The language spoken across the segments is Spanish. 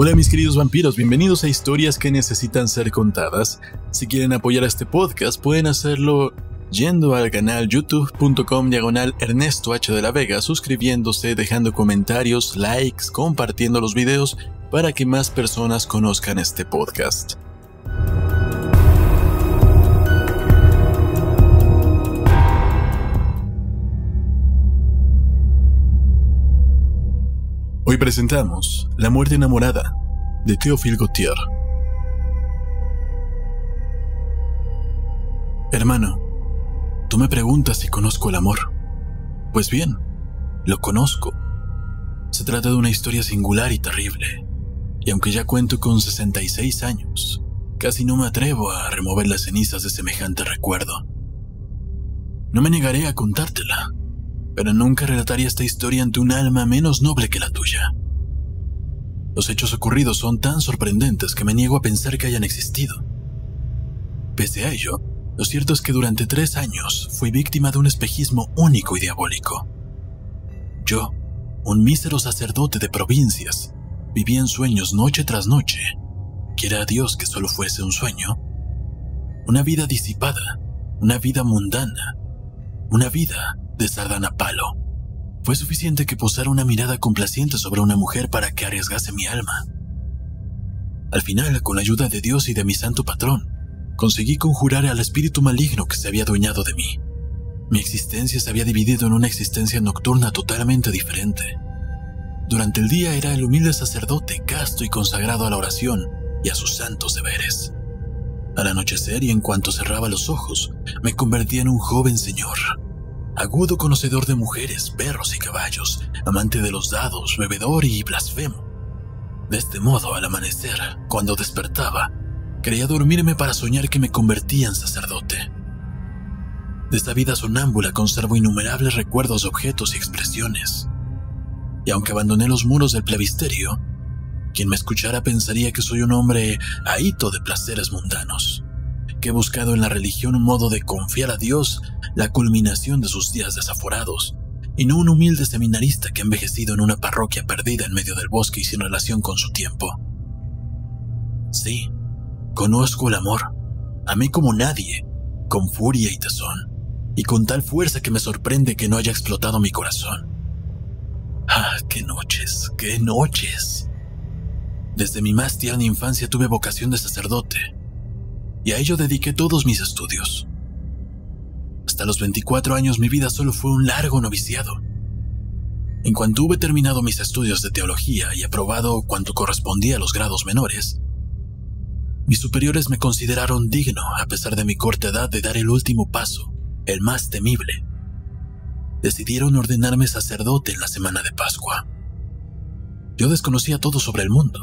Hola mis queridos vampiros, bienvenidos a historias que necesitan ser contadas. Si quieren apoyar a este podcast pueden hacerlo yendo al canal youtube.com diagonal Ernesto H de la Vega, suscribiéndose, dejando comentarios, likes, compartiendo los videos para que más personas conozcan este podcast. Hoy presentamos La muerte enamorada de Théophile Gautier. Hermano, tú me preguntas si conozco el amor. Pues bien, lo conozco. Se trata de una historia singular y terrible, y aunque ya cuento con 66 años, casi no me atrevo a remover las cenizas de semejante recuerdo. No me negaré a contártela, pero nunca relataría esta historia ante un alma menos noble que la tuya. Los hechos ocurridos son tan sorprendentes que me niego a pensar que hayan existido. Pese a ello, lo cierto es que durante tres años fui víctima de un espejismo único y diabólico. Yo, un mísero sacerdote de provincias, vivía en sueños noche tras noche. Quiera a Dios que solo fuese un sueño. Una vida disipada, una vida mundana, una vida de sardana palo. Fue suficiente que posara una mirada complaciente sobre una mujer para que arriesgase mi alma. Al final, con la ayuda de Dios y de mi santo patrón, conseguí conjurar al espíritu maligno que se había adueñado de mí. Mi existencia se había dividido en una existencia nocturna totalmente diferente. Durante el día era el humilde sacerdote casto y consagrado a la oración y a sus santos deberes. Al anochecer y en cuanto cerraba los ojos, me convertía en un joven señor, agudo conocedor de mujeres, perros y caballos, amante de los dados, bebedor y blasfemo. De este modo, al amanecer, cuando despertaba, creía dormirme para soñar que me convertía en sacerdote. De esta vida sonámbula conservo innumerables recuerdos objetos y expresiones. Y aunque abandoné los muros del plebisterio, quien me escuchara pensaría que soy un hombre ahito de placeres mundanos que he buscado en la religión un modo de confiar a Dios la culminación de sus días desaforados, y no un humilde seminarista que ha envejecido en una parroquia perdida en medio del bosque y sin relación con su tiempo. Sí, conozco el amor, amé como nadie, con furia y tesón, y con tal fuerza que me sorprende que no haya explotado mi corazón. Ah, qué noches, qué noches. Desde mi más tierna infancia tuve vocación de sacerdote, y a ello dediqué todos mis estudios. Hasta los 24 años mi vida solo fue un largo noviciado. En cuanto hube terminado mis estudios de teología y aprobado cuanto correspondía a los grados menores, mis superiores me consideraron digno, a pesar de mi corta edad, de dar el último paso, el más temible. Decidieron ordenarme sacerdote en la semana de Pascua. Yo desconocía todo sobre el mundo,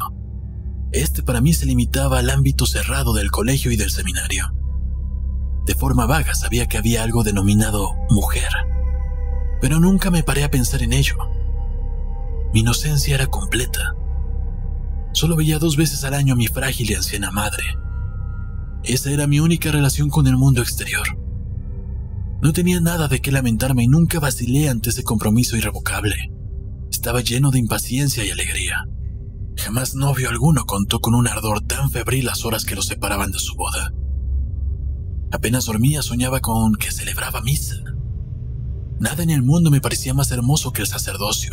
este para mí se limitaba al ámbito cerrado del colegio y del seminario. De forma vaga sabía que había algo denominado mujer, pero nunca me paré a pensar en ello. Mi inocencia era completa. Solo veía dos veces al año a mi frágil y anciana madre. Esa era mi única relación con el mundo exterior. No tenía nada de qué lamentarme y nunca vacilé ante ese compromiso irrevocable. Estaba lleno de impaciencia y alegría. Jamás novio alguno contó con un ardor tan febril las horas que lo separaban de su boda. Apenas dormía soñaba con que celebraba misa. Nada en el mundo me parecía más hermoso que el sacerdocio.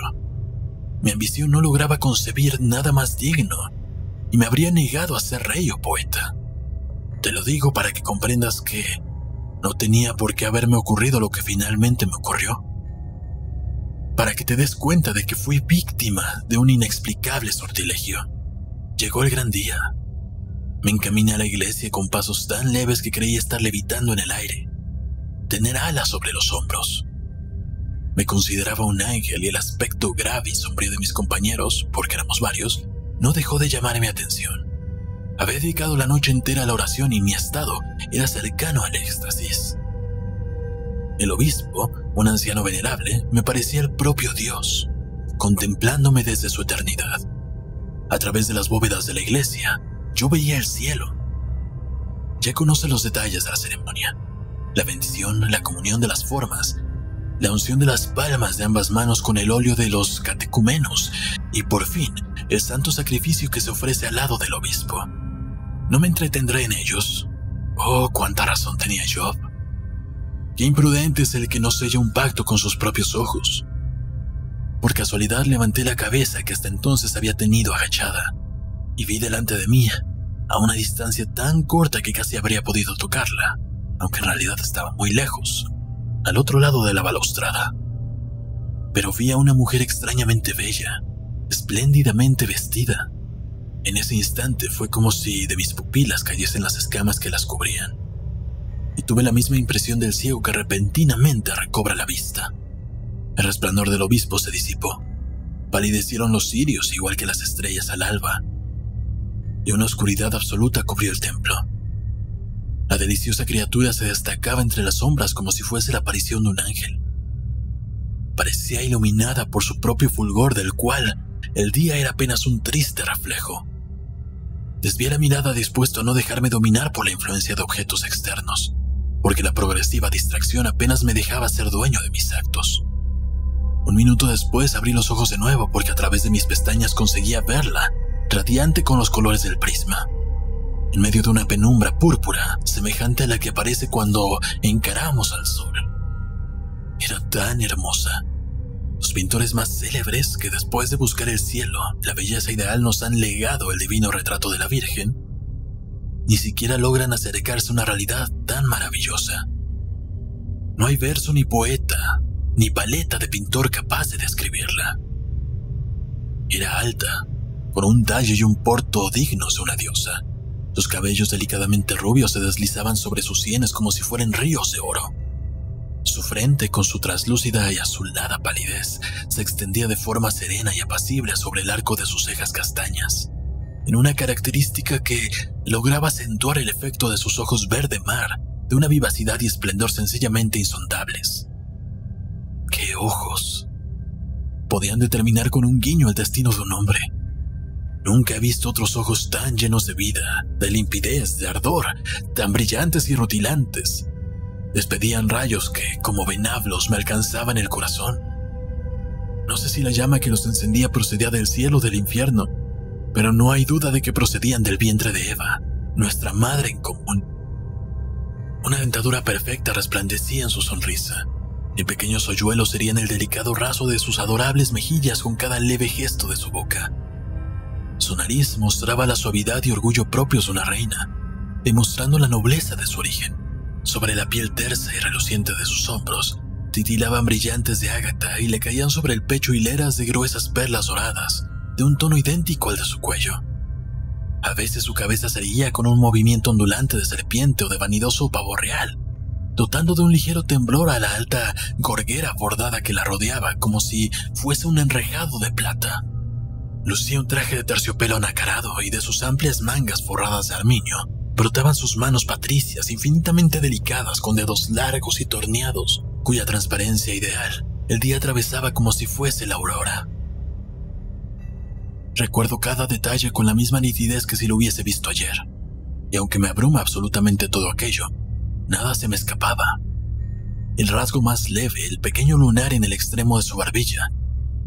Mi ambición no lograba concebir nada más digno y me habría negado a ser rey o poeta. Te lo digo para que comprendas que no tenía por qué haberme ocurrido lo que finalmente me ocurrió para que te des cuenta de que fui víctima de un inexplicable sortilegio. Llegó el gran día. Me encaminé a la iglesia con pasos tan leves que creí estar levitando en el aire, tener alas sobre los hombros. Me consideraba un ángel y el aspecto grave y sombrío de mis compañeros, porque éramos varios, no dejó de llamar mi atención. Había dedicado la noche entera a la oración y mi estado era cercano al éxtasis. El obispo, un anciano venerable, me parecía el propio Dios, contemplándome desde su eternidad. A través de las bóvedas de la iglesia, yo veía el cielo. Ya conoce los detalles de la ceremonia. La bendición, la comunión de las formas, la unción de las palmas de ambas manos con el óleo de los catecumenos y por fin el santo sacrificio que se ofrece al lado del obispo. No me entretendré en ellos. Oh, cuánta razón tenía Job. Qué imprudente es el que no sella un pacto con sus propios ojos. Por casualidad levanté la cabeza que hasta entonces había tenido agachada y vi delante de mí, a una distancia tan corta que casi habría podido tocarla, aunque en realidad estaba muy lejos, al otro lado de la balaustrada. Pero vi a una mujer extrañamente bella, espléndidamente vestida. En ese instante fue como si de mis pupilas cayesen las escamas que las cubrían y tuve la misma impresión del ciego que repentinamente recobra la vista. El resplandor del obispo se disipó. Palidecieron los cirios igual que las estrellas al alba, y una oscuridad absoluta cubrió el templo. La deliciosa criatura se destacaba entre las sombras como si fuese la aparición de un ángel. Parecía iluminada por su propio fulgor del cual el día era apenas un triste reflejo. Desvié la mirada dispuesto a no dejarme dominar por la influencia de objetos externos porque la progresiva distracción apenas me dejaba ser dueño de mis actos. Un minuto después abrí los ojos de nuevo porque a través de mis pestañas conseguía verla, radiante con los colores del prisma, en medio de una penumbra púrpura semejante a la que aparece cuando encaramos al sol. Era tan hermosa. Los pintores más célebres que después de buscar el cielo, la belleza ideal nos han legado el divino retrato de la Virgen, ni siquiera logran acercarse a una realidad tan maravillosa. No hay verso ni poeta, ni paleta de pintor capaz de describirla. Era alta, con un tallo y un porto dignos de una diosa. Sus cabellos delicadamente rubios se deslizaban sobre sus sienes como si fueran ríos de oro. Su frente, con su traslúcida y azulada palidez, se extendía de forma serena y apacible sobre el arco de sus cejas castañas en una característica que lograba acentuar el efecto de sus ojos verde mar, de una vivacidad y esplendor sencillamente insondables. ¡Qué ojos! Podían determinar con un guiño el destino de un hombre. Nunca he visto otros ojos tan llenos de vida, de limpidez, de ardor, tan brillantes y rutilantes. Despedían rayos que, como venablos, me alcanzaban el corazón. No sé si la llama que los encendía procedía del cielo o del infierno, pero no hay duda de que procedían del vientre de Eva, nuestra madre en común. Una dentadura perfecta resplandecía en su sonrisa, y pequeños hoyuelos serían el delicado raso de sus adorables mejillas con cada leve gesto de su boca. Su nariz mostraba la suavidad y orgullo propios de una reina, demostrando la nobleza de su origen. Sobre la piel tersa y reluciente de sus hombros, titilaban brillantes de ágata y le caían sobre el pecho hileras de gruesas perlas doradas, de un tono idéntico al de su cuello. A veces su cabeza se erguía con un movimiento ondulante de serpiente o de vanidoso pavo real, dotando de un ligero temblor a la alta gorguera bordada que la rodeaba como si fuese un enrejado de plata. Lucía un traje de terciopelo nacarado y de sus amplias mangas forradas de armiño brotaban sus manos patricias infinitamente delicadas con dedos largos y torneados, cuya transparencia ideal el día atravesaba como si fuese la aurora. Recuerdo cada detalle con la misma nitidez que si lo hubiese visto ayer. Y aunque me abruma absolutamente todo aquello, nada se me escapaba. El rasgo más leve, el pequeño lunar en el extremo de su barbilla,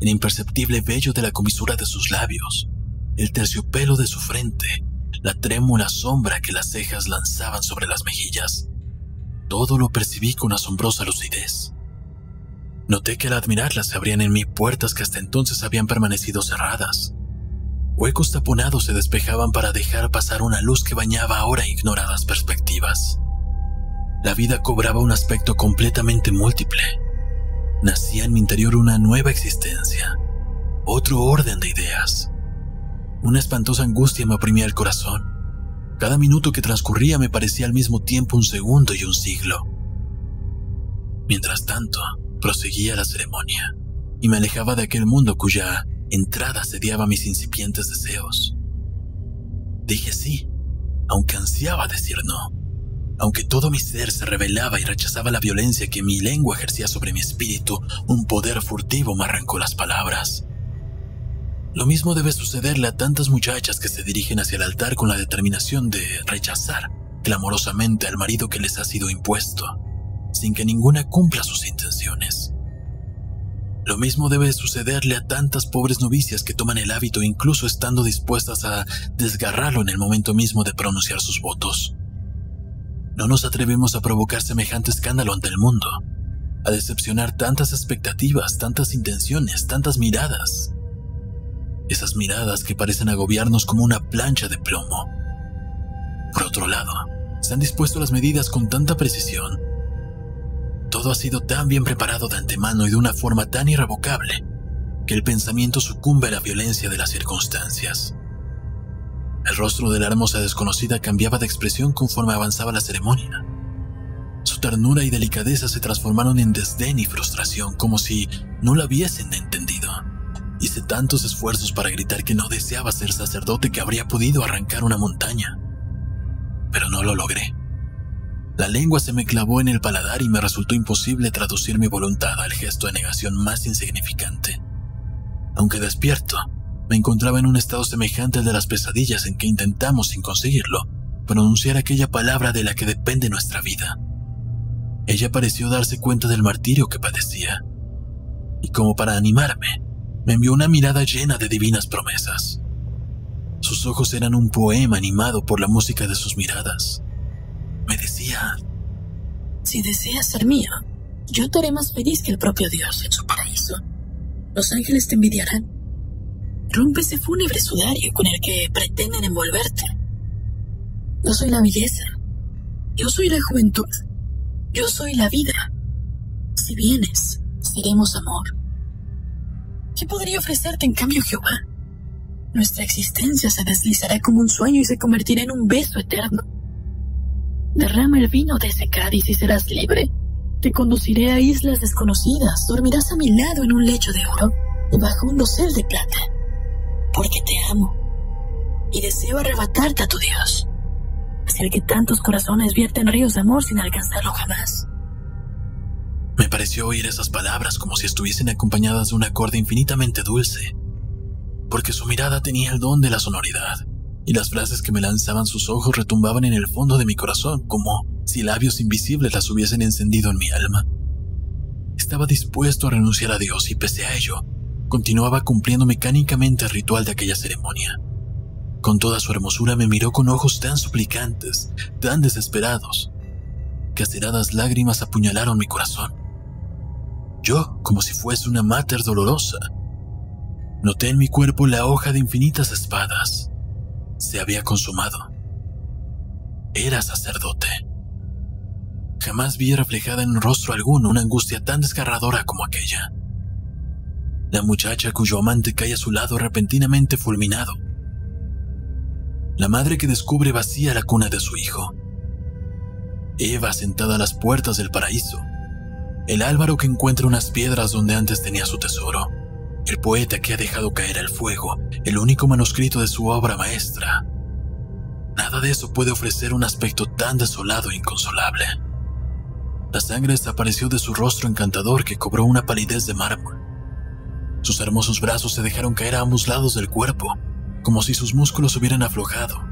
el imperceptible vello de la comisura de sus labios, el terciopelo de su frente, la trémula sombra que las cejas lanzaban sobre las mejillas. Todo lo percibí con asombrosa lucidez. Noté que al admirarla se abrían en mí puertas que hasta entonces habían permanecido cerradas. Huecos taponados se despejaban para dejar pasar una luz que bañaba ahora ignoradas perspectivas. La vida cobraba un aspecto completamente múltiple. Nacía en mi interior una nueva existencia, otro orden de ideas. Una espantosa angustia me oprimía el corazón. Cada minuto que transcurría me parecía al mismo tiempo un segundo y un siglo. Mientras tanto, proseguía la ceremonia y me alejaba de aquel mundo cuya entrada sediaba mis incipientes deseos. Dije sí, aunque ansiaba decir no, aunque todo mi ser se rebelaba y rechazaba la violencia que mi lengua ejercía sobre mi espíritu, un poder furtivo me arrancó las palabras. Lo mismo debe sucederle a tantas muchachas que se dirigen hacia el altar con la determinación de rechazar clamorosamente al marido que les ha sido impuesto, sin que ninguna cumpla sus intenciones. Lo mismo debe sucederle a tantas pobres novicias que toman el hábito incluso estando dispuestas a desgarrarlo en el momento mismo de pronunciar sus votos. No nos atrevemos a provocar semejante escándalo ante el mundo, a decepcionar tantas expectativas, tantas intenciones, tantas miradas. Esas miradas que parecen agobiarnos como una plancha de plomo. Por otro lado, se han dispuesto las medidas con tanta precisión todo ha sido tan bien preparado de antemano y de una forma tan irrevocable que el pensamiento sucumbe a la violencia de las circunstancias. El rostro de la hermosa desconocida cambiaba de expresión conforme avanzaba la ceremonia. Su ternura y delicadeza se transformaron en desdén y frustración, como si no la hubiesen entendido. Hice tantos esfuerzos para gritar que no deseaba ser sacerdote que habría podido arrancar una montaña, pero no lo logré. La lengua se me clavó en el paladar y me resultó imposible traducir mi voluntad al gesto de negación más insignificante. Aunque despierto, me encontraba en un estado semejante al de las pesadillas en que intentamos, sin conseguirlo, pronunciar aquella palabra de la que depende nuestra vida. Ella pareció darse cuenta del martirio que padecía, y como para animarme, me envió una mirada llena de divinas promesas. Sus ojos eran un poema animado por la música de sus miradas me decía, si deseas ser mío, yo te haré más feliz que el propio Dios en su paraíso. Los ángeles te envidiarán. Rompe ese fúnebre sudario con el que pretenden envolverte. Yo soy la belleza. Yo soy la juventud. Yo soy la vida. Si vienes, seremos amor. ¿Qué podría ofrecerte en cambio Jehová? Nuestra existencia se deslizará como un sueño y se convertirá en un beso eterno. Derrama el vino de ese cádiz y serás libre. Te conduciré a islas desconocidas, dormirás a mi lado en un lecho de oro, debajo un dosel de plata, porque te amo y deseo arrebatarte a tu Dios, hacia el que tantos corazones vierten ríos de amor sin alcanzarlo jamás. Me pareció oír esas palabras como si estuviesen acompañadas de un acorde infinitamente dulce, porque su mirada tenía el don de la sonoridad y las frases que me lanzaban sus ojos retumbaban en el fondo de mi corazón como si labios invisibles las hubiesen encendido en mi alma. Estaba dispuesto a renunciar a Dios y pese a ello, continuaba cumpliendo mecánicamente el ritual de aquella ceremonia. Con toda su hermosura me miró con ojos tan suplicantes, tan desesperados, que aceradas lágrimas apuñalaron mi corazón. Yo, como si fuese una máter dolorosa, noté en mi cuerpo la hoja de infinitas espadas, se había consumado. Era sacerdote. Jamás vi reflejada en rostro alguno una angustia tan desgarradora como aquella. La muchacha cuyo amante cae a su lado repentinamente fulminado. La madre que descubre vacía la cuna de su hijo. Eva sentada a las puertas del paraíso. El Álvaro que encuentra unas piedras donde antes tenía su tesoro el poeta que ha dejado caer al fuego el único manuscrito de su obra maestra. Nada de eso puede ofrecer un aspecto tan desolado e inconsolable. La sangre desapareció de su rostro encantador que cobró una palidez de mármol. Sus hermosos brazos se dejaron caer a ambos lados del cuerpo, como si sus músculos hubieran aflojado,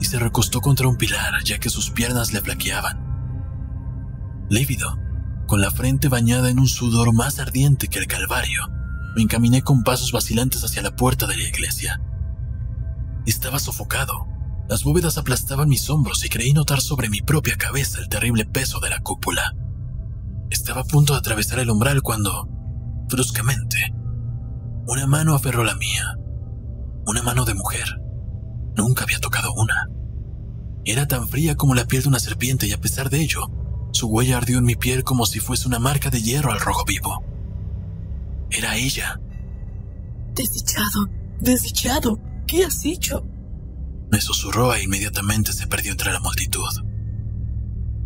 y se recostó contra un pilar ya que sus piernas le flaqueaban. Lívido, con la frente bañada en un sudor más ardiente que el calvario, me encaminé con pasos vacilantes hacia la puerta de la iglesia. Estaba sofocado. Las bóvedas aplastaban mis hombros y creí notar sobre mi propia cabeza el terrible peso de la cúpula. Estaba a punto de atravesar el umbral cuando, bruscamente, una mano aferró la mía. Una mano de mujer. Nunca había tocado una. Era tan fría como la piel de una serpiente y a pesar de ello, su huella ardió en mi piel como si fuese una marca de hierro al rojo vivo. Era ella. Desdichado, desdichado, ¿qué has hecho? Me susurró e inmediatamente se perdió entre la multitud.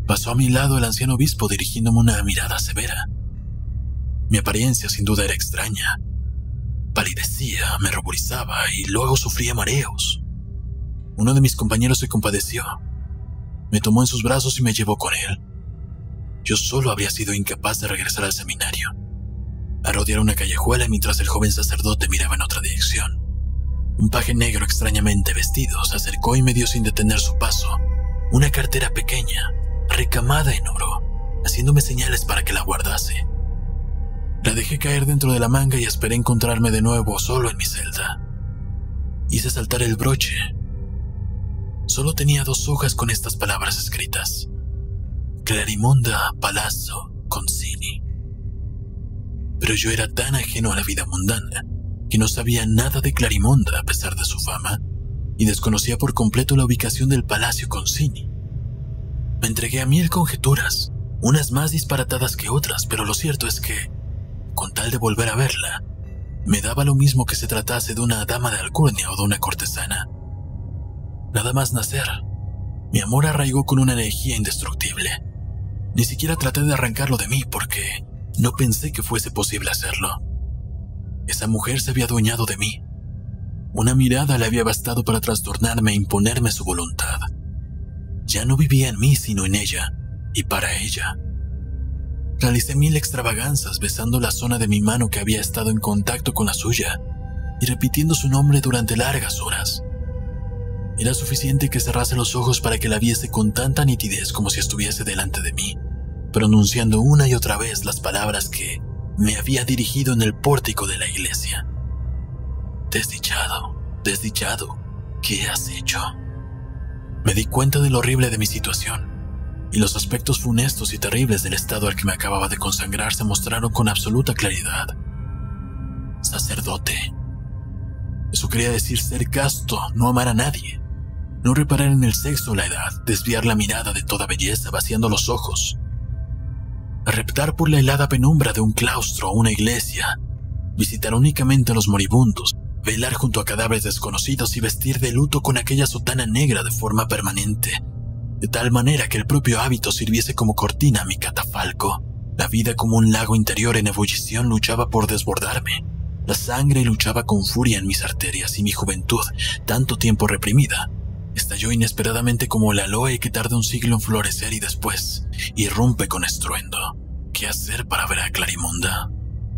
Pasó a mi lado el anciano obispo dirigiéndome una mirada severa. Mi apariencia sin duda era extraña. Palidecía, me ruborizaba y luego sufría mareos. Uno de mis compañeros se compadeció. Me tomó en sus brazos y me llevó con él. Yo solo habría sido incapaz de regresar al seminario a rodear una callejuela mientras el joven sacerdote miraba en otra dirección. Un paje negro extrañamente vestido se acercó y me dio sin detener su paso una cartera pequeña, recamada en oro, haciéndome señales para que la guardase. La dejé caer dentro de la manga y esperé encontrarme de nuevo solo en mi celda. Hice saltar el broche. Solo tenía dos hojas con estas palabras escritas. Clarimonda Palazzo Concini. Pero yo era tan ajeno a la vida mundana que no sabía nada de Clarimonda a pesar de su fama y desconocía por completo la ubicación del Palacio Concini. Me entregué a mil conjeturas, unas más disparatadas que otras, pero lo cierto es que, con tal de volver a verla, me daba lo mismo que se tratase de una dama de alcurnia o de una cortesana. Nada más nacer, mi amor arraigó con una energía indestructible. Ni siquiera traté de arrancarlo de mí porque no pensé que fuese posible hacerlo. Esa mujer se había adueñado de mí. Una mirada le había bastado para trastornarme e imponerme su voluntad. Ya no vivía en mí, sino en ella, y para ella. Realicé mil extravaganzas besando la zona de mi mano que había estado en contacto con la suya y repitiendo su nombre durante largas horas. Era suficiente que cerrase los ojos para que la viese con tanta nitidez como si estuviese delante de mí, pronunciando una y otra vez las palabras que me había dirigido en el pórtico de la iglesia. Desdichado, desdichado, ¿qué has hecho? Me di cuenta de lo horrible de mi situación, y los aspectos funestos y terribles del estado al que me acababa de consagrar se mostraron con absoluta claridad. Sacerdote. Eso quería decir ser casto, no amar a nadie, no reparar en el sexo o la edad, desviar la mirada de toda belleza vaciando los ojos, reptar por la helada penumbra de un claustro o una iglesia, visitar únicamente a los moribundos, velar junto a cadáveres desconocidos y vestir de luto con aquella sotana negra de forma permanente, de tal manera que el propio hábito sirviese como cortina a mi catafalco. La vida como un lago interior en ebullición luchaba por desbordarme. La sangre luchaba con furia en mis arterias y mi juventud, tanto tiempo reprimida, estalló inesperadamente como el aloe que tarda un siglo en florecer y después irrumpe con estruendo. ¿Qué hacer para ver a Clarimonda?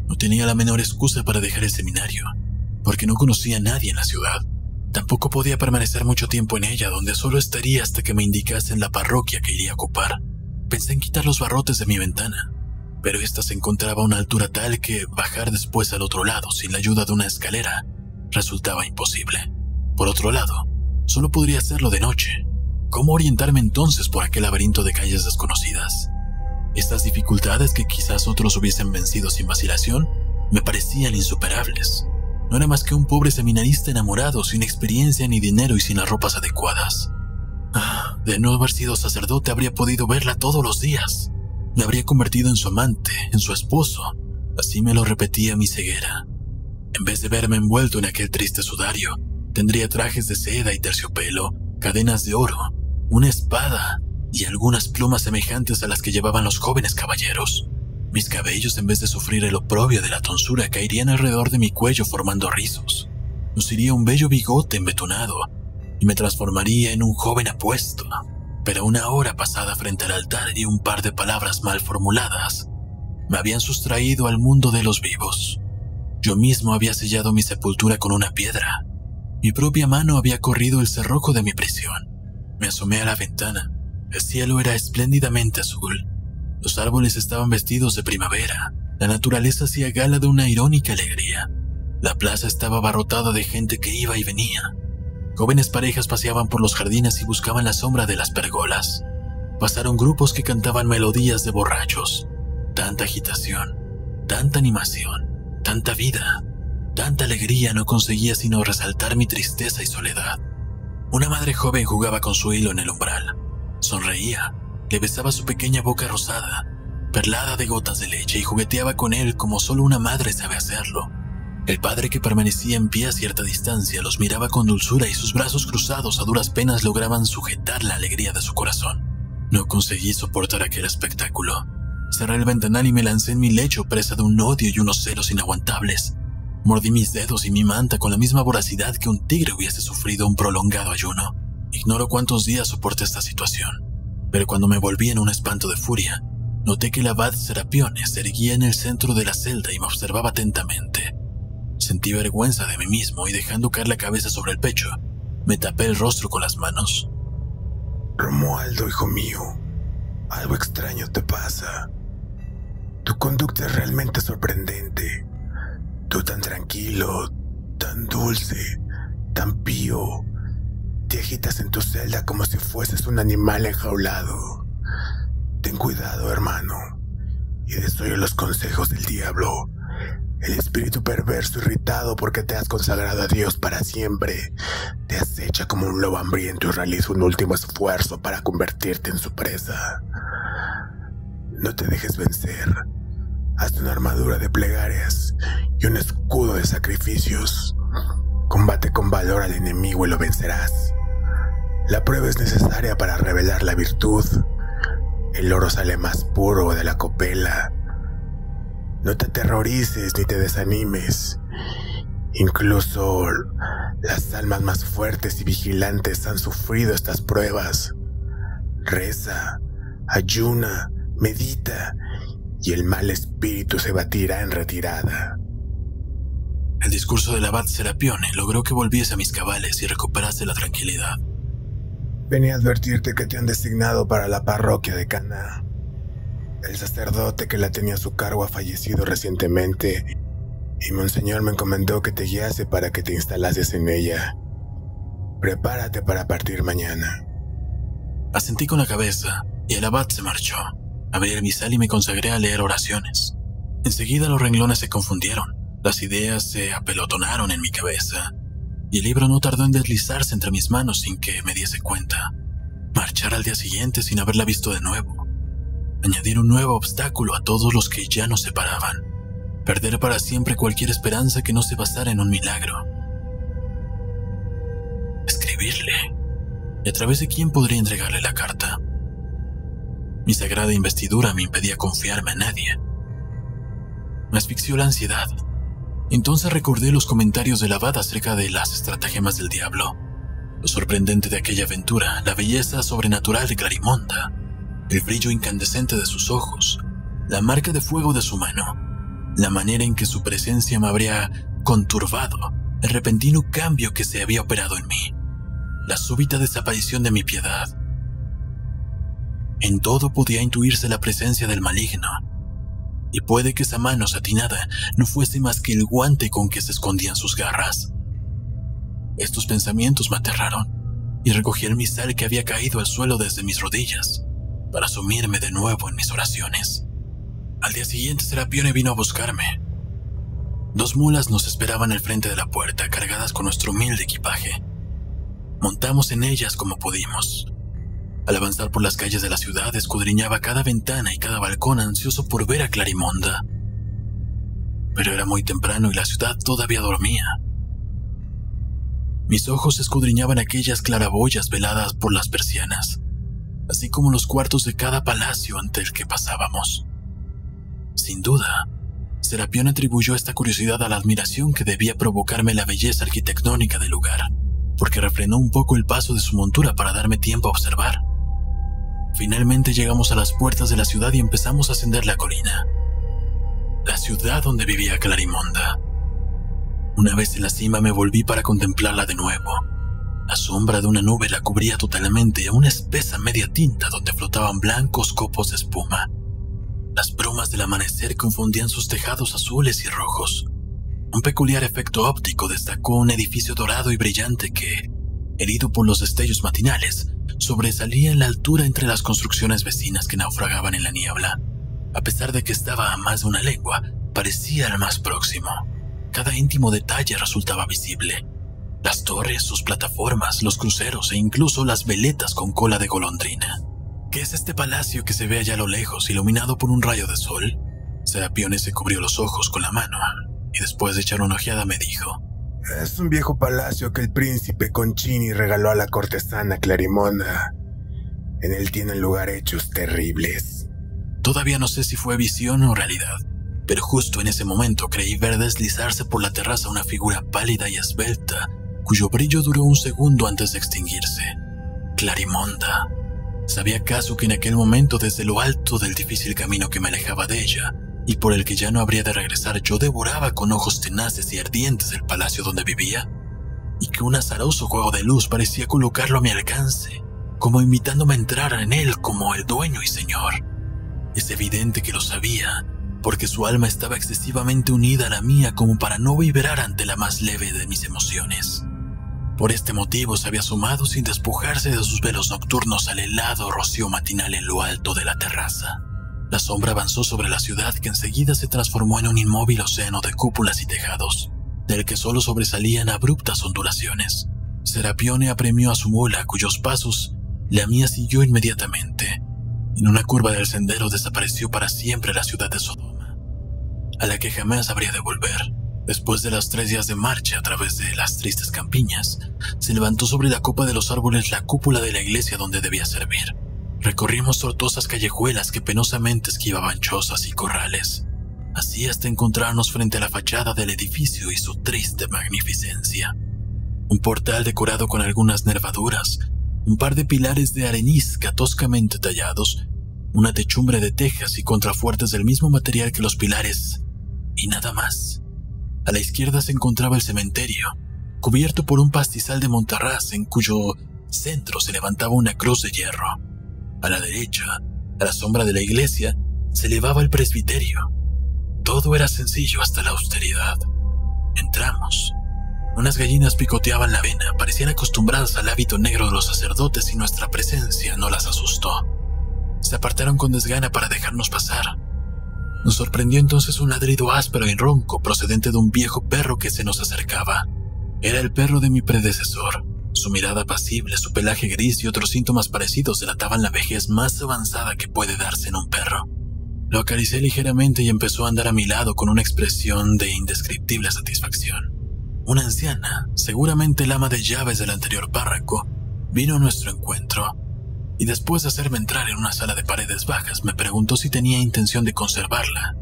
No tenía la menor excusa para dejar el seminario, porque no conocía a nadie en la ciudad. Tampoco podía permanecer mucho tiempo en ella, donde solo estaría hasta que me indicasen la parroquia que iría a ocupar. Pensé en quitar los barrotes de mi ventana, pero ésta se encontraba a una altura tal que bajar después al otro lado sin la ayuda de una escalera resultaba imposible. Por otro lado, Solo podría hacerlo de noche. ¿Cómo orientarme entonces por aquel laberinto de calles desconocidas? Estas dificultades que quizás otros hubiesen vencido sin vacilación me parecían insuperables. No era más que un pobre seminarista enamorado, sin experiencia ni dinero y sin las ropas adecuadas. Ah, de no haber sido sacerdote habría podido verla todos los días. Me habría convertido en su amante, en su esposo. Así me lo repetía mi ceguera. En vez de verme envuelto en aquel triste sudario, Tendría trajes de seda y terciopelo, cadenas de oro, una espada y algunas plumas semejantes a las que llevaban los jóvenes caballeros. Mis cabellos, en vez de sufrir el oprobio de la tonsura, caerían alrededor de mi cuello formando rizos. Luciría un bello bigote embetunado y me transformaría en un joven apuesto. Pero una hora pasada frente al altar y un par de palabras mal formuladas me habían sustraído al mundo de los vivos. Yo mismo había sellado mi sepultura con una piedra mi propia mano había corrido el cerrojo de mi prisión. Me asomé a la ventana. El cielo era espléndidamente azul. Los árboles estaban vestidos de primavera. La naturaleza hacía gala de una irónica alegría. La plaza estaba abarrotada de gente que iba y venía. Jóvenes parejas paseaban por los jardines y buscaban la sombra de las pergolas. Pasaron grupos que cantaban melodías de borrachos. Tanta agitación, tanta animación, tanta vida. Tanta alegría no conseguía sino resaltar mi tristeza y soledad. Una madre joven jugaba con su hilo en el umbral. Sonreía, le besaba su pequeña boca rosada, perlada de gotas de leche, y jugueteaba con él como solo una madre sabe hacerlo. El padre que permanecía en pie a cierta distancia los miraba con dulzura y sus brazos cruzados a duras penas lograban sujetar la alegría de su corazón. No conseguí soportar aquel espectáculo. Cerré el ventanal y me lancé en mi lecho presa de un odio y unos celos inaguantables. Mordí mis dedos y mi manta con la misma voracidad que un tigre hubiese sufrido un prolongado ayuno. Ignoro cuántos días soporté esta situación, pero cuando me volví en un espanto de furia, noté que el abad Serapiones se erguía en el centro de la celda y me observaba atentamente. Sentí vergüenza de mí mismo y dejando caer la cabeza sobre el pecho, me tapé el rostro con las manos. Romualdo, hijo mío, algo extraño te pasa. Tu conducta es realmente sorprendente. Tú tan tranquilo, tan dulce, tan pío. Te agitas en tu celda como si fueses un animal enjaulado. Ten cuidado, hermano, y desoye los consejos del diablo. El espíritu perverso irritado porque te has consagrado a Dios para siempre, te acecha como un lobo hambriento y realiza un último esfuerzo para convertirte en su presa. No te dejes vencer. Hazte una armadura de plegarias y un escudo de sacrificios. Combate con valor al enemigo y lo vencerás. La prueba es necesaria para revelar la virtud. El oro sale más puro de la copela no te aterrorices ni te desanimes. Incluso las almas más fuertes y vigilantes han sufrido estas pruebas. Reza, ayuna, medita y el mal espíritu se batirá en retirada. El discurso del abad Serapione logró que volviese a mis cabales y recuperase la tranquilidad. Venía a advertirte que te han designado para la parroquia de Cana. El sacerdote que la tenía a su cargo ha fallecido recientemente y Monseñor me encomendó que te guiase para que te instalases en ella. Prepárate para partir mañana. Asentí con la cabeza y el abad se marchó. Abrí el misal y me consagré a leer oraciones. Enseguida los renglones se confundieron, las ideas se apelotonaron en mi cabeza y el libro no tardó en deslizarse entre mis manos sin que me diese cuenta. Marchar al día siguiente sin haberla visto de nuevo añadir un nuevo obstáculo a todos los que ya nos separaban, perder para siempre cualquier esperanza que no se basara en un milagro. Escribirle. ¿Y a través de quién podría entregarle la carta? Mi sagrada investidura me impedía confiarme a nadie. Me asfixió la ansiedad. Entonces recordé los comentarios del abad acerca de las estratagemas del diablo, lo sorprendente de aquella aventura, la belleza sobrenatural de Clarimonda, el brillo incandescente de sus ojos, la marca de fuego de su mano, la manera en que su presencia me habría conturbado, el repentino cambio que se había operado en mí, la súbita desaparición de mi piedad. En todo podía intuirse la presencia del maligno, y puede que esa mano satinada no fuese más que el guante con que se escondían sus garras. Estos pensamientos me aterraron, y recogí el misal que había caído al suelo desde mis rodillas para sumirme de nuevo en mis oraciones. Al día siguiente Serapione vino a buscarme. Dos mulas nos esperaban al frente de la puerta, cargadas con nuestro humilde equipaje. Montamos en ellas como pudimos. Al avanzar por las calles de la ciudad, escudriñaba cada ventana y cada balcón ansioso por ver a Clarimonda. Pero era muy temprano y la ciudad todavía dormía. Mis ojos escudriñaban aquellas claraboyas veladas por las persianas así como los cuartos de cada palacio ante el que pasábamos. Sin duda, Serapión atribuyó esta curiosidad a la admiración que debía provocarme la belleza arquitectónica del lugar, porque refrenó un poco el paso de su montura para darme tiempo a observar. Finalmente llegamos a las puertas de la ciudad y empezamos a ascender la colina. La ciudad donde vivía Clarimonda. Una vez en la cima me volví para contemplarla de nuevo la sombra de una nube la cubría totalmente a una espesa media tinta donde flotaban blancos copos de espuma. Las brumas del amanecer confundían sus tejados azules y rojos. Un peculiar efecto óptico destacó un edificio dorado y brillante que, herido por los destellos matinales, sobresalía en la altura entre las construcciones vecinas que naufragaban en la niebla. A pesar de que estaba a más de una lengua, parecía el más próximo. Cada íntimo detalle resultaba visible las torres, sus plataformas, los cruceros e incluso las veletas con cola de golondrina. ¿Qué es este palacio que se ve allá a lo lejos, iluminado por un rayo de sol? Serapione se cubrió los ojos con la mano y después de echar una ojeada me dijo: Es un viejo palacio que el príncipe Concini regaló a la cortesana Clarimonda. En él tienen lugar hechos terribles. Todavía no sé si fue visión o realidad, pero justo en ese momento creí ver deslizarse por la terraza una figura pálida y esbelta cuyo brillo duró un segundo antes de extinguirse. Clarimonda. ¿Sabía acaso que en aquel momento desde lo alto del difícil camino que me alejaba de ella, y por el que ya no habría de regresar, yo devoraba con ojos tenaces y ardientes el palacio donde vivía? Y que un azaroso juego de luz parecía colocarlo a mi alcance, como invitándome a entrar en él como el dueño y señor. Es evidente que lo sabía, porque su alma estaba excesivamente unida a la mía como para no vibrar ante la más leve de mis emociones. Por este motivo se había sumado sin despojarse de sus velos nocturnos al helado rocío matinal en lo alto de la terraza. La sombra avanzó sobre la ciudad que enseguida se transformó en un inmóvil océano de cúpulas y tejados, del que solo sobresalían abruptas ondulaciones. Serapione apremió a su mula, cuyos pasos la mía siguió inmediatamente. En una curva del sendero desapareció para siempre la ciudad de Sodoma, a la que jamás habría de volver. Después de los tres días de marcha a través de las tristes campiñas, se levantó sobre la copa de los árboles la cúpula de la iglesia donde debía servir. Recorrimos tortuosas callejuelas que penosamente esquivaban chozas y corrales, así hasta encontrarnos frente a la fachada del edificio y su triste magnificencia. Un portal decorado con algunas nervaduras, un par de pilares de arenisca toscamente tallados, una techumbre de tejas y contrafuertes del mismo material que los pilares, y nada más. A la izquierda se encontraba el cementerio, cubierto por un pastizal de montarraz en cuyo centro se levantaba una cruz de hierro. A la derecha, a la sombra de la iglesia, se elevaba el presbiterio. Todo era sencillo hasta la austeridad. Entramos. Unas gallinas picoteaban la avena, parecían acostumbradas al hábito negro de los sacerdotes y nuestra presencia no las asustó. Se apartaron con desgana para dejarnos pasar. Nos sorprendió entonces un ladrido áspero y ronco procedente de un viejo perro que se nos acercaba. Era el perro de mi predecesor. Su mirada apacible, su pelaje gris y otros síntomas parecidos delataban la vejez más avanzada que puede darse en un perro. Lo acaricié ligeramente y empezó a andar a mi lado con una expresión de indescriptible satisfacción. Una anciana, seguramente el ama de llaves del anterior párraco, vino a nuestro encuentro y después de hacerme entrar en una sala de paredes bajas me preguntó si tenía intención de conservarla.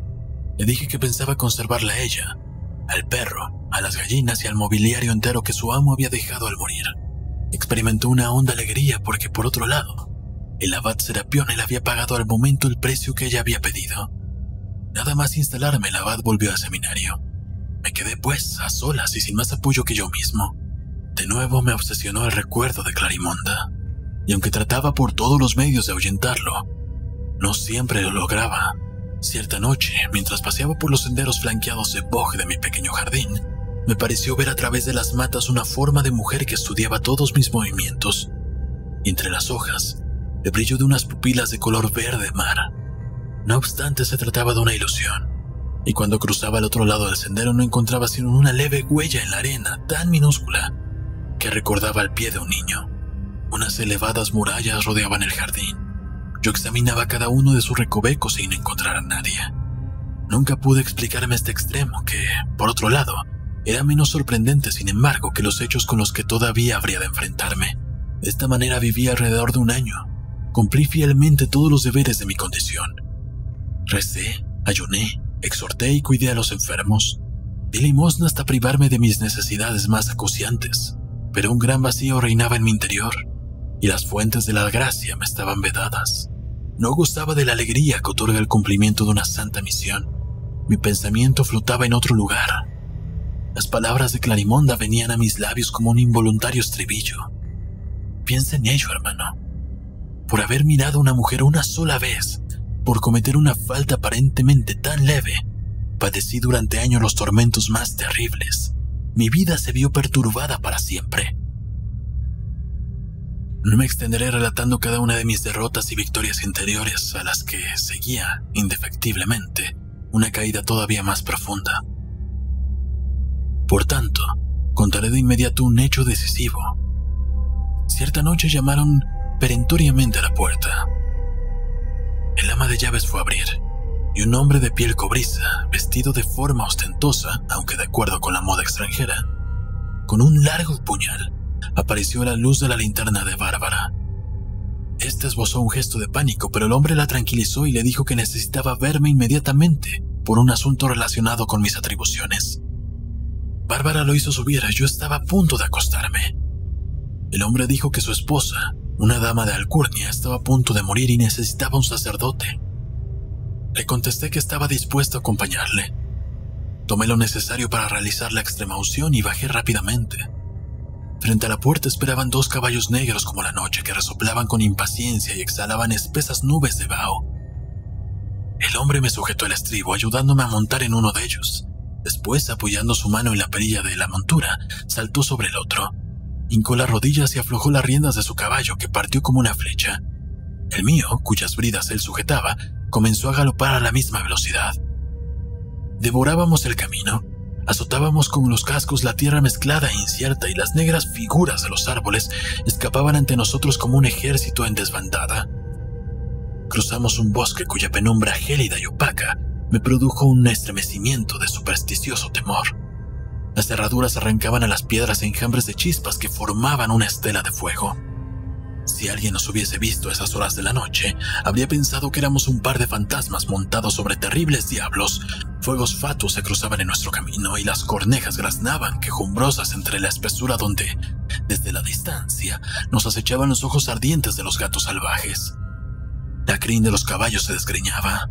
Le dije que pensaba conservarla a ella, al perro, a las gallinas y al mobiliario entero que su amo había dejado al morir. Experimentó una honda alegría porque, por otro lado, el abad Serapione le había pagado al momento el precio que ella había pedido. Nada más instalarme, el abad volvió al seminario. Me quedé, pues, a solas y sin más apoyo que yo mismo. De nuevo me obsesionó el recuerdo de Clarimonda y aunque trataba por todos los medios de ahuyentarlo, no siempre lo lograba. Cierta noche, mientras paseaba por los senderos flanqueados de boj de mi pequeño jardín, me pareció ver a través de las matas una forma de mujer que estudiaba todos mis movimientos, entre las hojas, el brillo de unas pupilas de color verde mar. No obstante, se trataba de una ilusión, y cuando cruzaba al otro lado del sendero no encontraba sino una leve huella en la arena tan minúscula que recordaba el pie de un niño. Unas elevadas murallas rodeaban el jardín. Yo examinaba cada uno de sus recovecos sin encontrar a nadie. Nunca pude explicarme este extremo que, por otro lado, era menos sorprendente, sin embargo, que los hechos con los que todavía habría de enfrentarme. De esta manera viví alrededor de un año. Cumplí fielmente todos los deberes de mi condición. Recé, ayuné, exhorté y cuidé a los enfermos. Di limosna hasta privarme de mis necesidades más acuciantes, pero un gran vacío reinaba en mi interior y las fuentes de la gracia me estaban vedadas. No gustaba de la alegría que otorga el cumplimiento de una santa misión. Mi pensamiento flotaba en otro lugar. Las palabras de Clarimonda venían a mis labios como un involuntario estribillo. Piensa en ello, hermano. Por haber mirado a una mujer una sola vez, por cometer una falta aparentemente tan leve, padecí durante años los tormentos más terribles. Mi vida se vio perturbada para siempre. No me extenderé relatando cada una de mis derrotas y victorias interiores a las que seguía, indefectiblemente, una caída todavía más profunda. Por tanto, contaré de inmediato un hecho decisivo. Cierta noche llamaron perentoriamente a la puerta. El ama de llaves fue a abrir, y un hombre de piel cobriza, vestido de forma ostentosa, aunque de acuerdo con la moda extranjera, con un largo puñal, apareció a la luz de la linterna de Bárbara. Este esbozó un gesto de pánico, pero el hombre la tranquilizó y le dijo que necesitaba verme inmediatamente por un asunto relacionado con mis atribuciones. Bárbara lo hizo subir, yo estaba a punto de acostarme. El hombre dijo que su esposa, una dama de alcurnia, estaba a punto de morir y necesitaba un sacerdote. Le contesté que estaba dispuesto a acompañarle. Tomé lo necesario para realizar la extrema unción y bajé rápidamente. Frente a la puerta esperaban dos caballos negros como la noche que resoplaban con impaciencia y exhalaban espesas nubes de vaho. El hombre me sujetó el estribo, ayudándome a montar en uno de ellos. Después, apoyando su mano en la perilla de la montura, saltó sobre el otro. Hincó las rodillas y aflojó las riendas de su caballo, que partió como una flecha. El mío, cuyas bridas él sujetaba, comenzó a galopar a la misma velocidad. Devorábamos el camino, azotábamos con los cascos la tierra mezclada e incierta y las negras figuras de los árboles escapaban ante nosotros como un ejército en desbandada. Cruzamos un bosque cuya penumbra gélida y opaca me produjo un estremecimiento de supersticioso temor. Las cerraduras arrancaban a las piedras enjambres de chispas que formaban una estela de fuego. Si alguien nos hubiese visto a esas horas de la noche, habría pensado que éramos un par de fantasmas montados sobre terribles diablos. Fuegos fatuos se cruzaban en nuestro camino y las cornejas graznaban quejumbrosas entre la espesura donde, desde la distancia, nos acechaban los ojos ardientes de los gatos salvajes. La crin de los caballos se desgreñaba.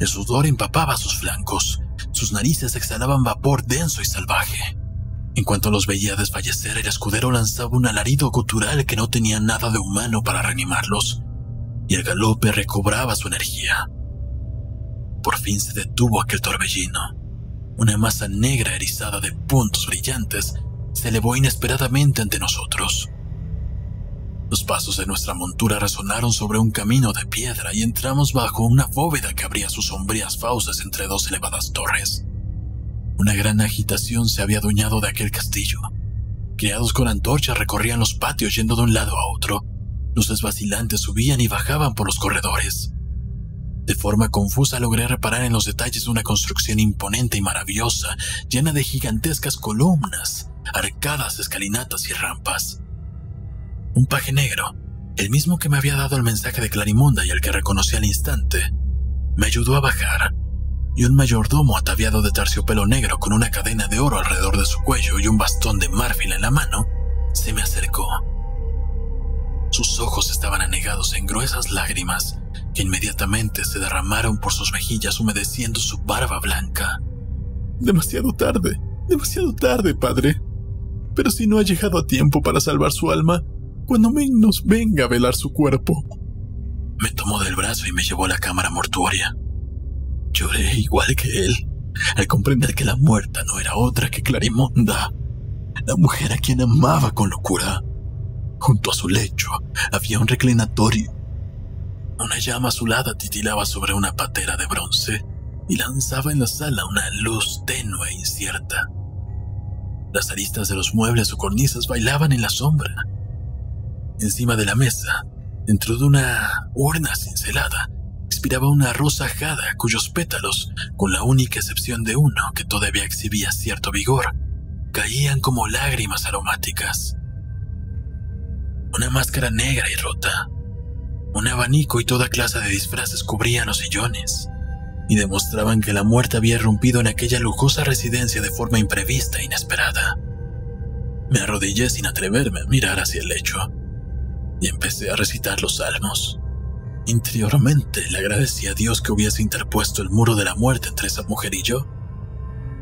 El sudor empapaba sus flancos. Sus narices exhalaban vapor denso y salvaje. En cuanto los veía desfallecer, el escudero lanzaba un alarido gutural que no tenía nada de humano para reanimarlos, y el galope recobraba su energía. Por fin se detuvo aquel torbellino. Una masa negra erizada de puntos brillantes se elevó inesperadamente ante nosotros. Los pasos de nuestra montura resonaron sobre un camino de piedra y entramos bajo una bóveda que abría sus sombrías fauces entre dos elevadas torres. Una gran agitación se había adueñado de aquel castillo. Criados con antorchas recorrían los patios yendo de un lado a otro. Luces vacilantes subían y bajaban por los corredores. De forma confusa logré reparar en los detalles de una construcción imponente y maravillosa, llena de gigantescas columnas, arcadas, escalinatas y rampas. Un paje negro, el mismo que me había dado el mensaje de Clarimonda y al que reconocí al instante, me ayudó a bajar y un mayordomo ataviado de terciopelo negro con una cadena de oro alrededor de su cuello y un bastón de marfil en la mano, se me acercó. Sus ojos estaban anegados en gruesas lágrimas que inmediatamente se derramaron por sus mejillas humedeciendo su barba blanca. Demasiado tarde, demasiado tarde, padre. Pero si no ha llegado a tiempo para salvar su alma, cuando menos venga a velar su cuerpo. Me tomó del brazo y me llevó a la cámara mortuoria. Lloré igual que él, al comprender que la muerta no era otra que Clarimonda, la mujer a quien amaba con locura. Junto a su lecho había un reclinatorio. Una llama azulada titilaba sobre una patera de bronce y lanzaba en la sala una luz tenue e incierta. Las aristas de los muebles o cornisas bailaban en la sombra. Encima de la mesa, dentro de una urna cincelada, expiraba una rosa ajada cuyos pétalos, con la única excepción de uno que todavía exhibía cierto vigor, caían como lágrimas aromáticas. Una máscara negra y rota, un abanico y toda clase de disfraces cubrían los sillones y demostraban que la muerte había irrumpido en aquella lujosa residencia de forma imprevista e inesperada. Me arrodillé sin atreverme a mirar hacia el lecho y empecé a recitar los salmos. Interiormente le agradecí a Dios que hubiese interpuesto el muro de la muerte entre esa mujer y yo,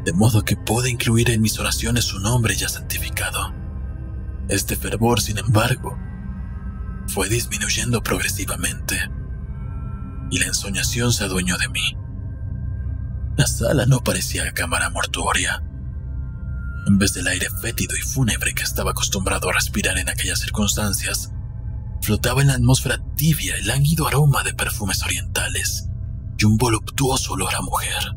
de modo que pude incluir en mis oraciones su nombre ya santificado. Este fervor, sin embargo, fue disminuyendo progresivamente, y la ensoñación se adueñó de mí. La sala no parecía cámara mortuoria. En vez del aire fétido y fúnebre que estaba acostumbrado a respirar en aquellas circunstancias, flotaba en la atmósfera tibia el lánguido aroma de perfumes orientales y un voluptuoso olor a mujer.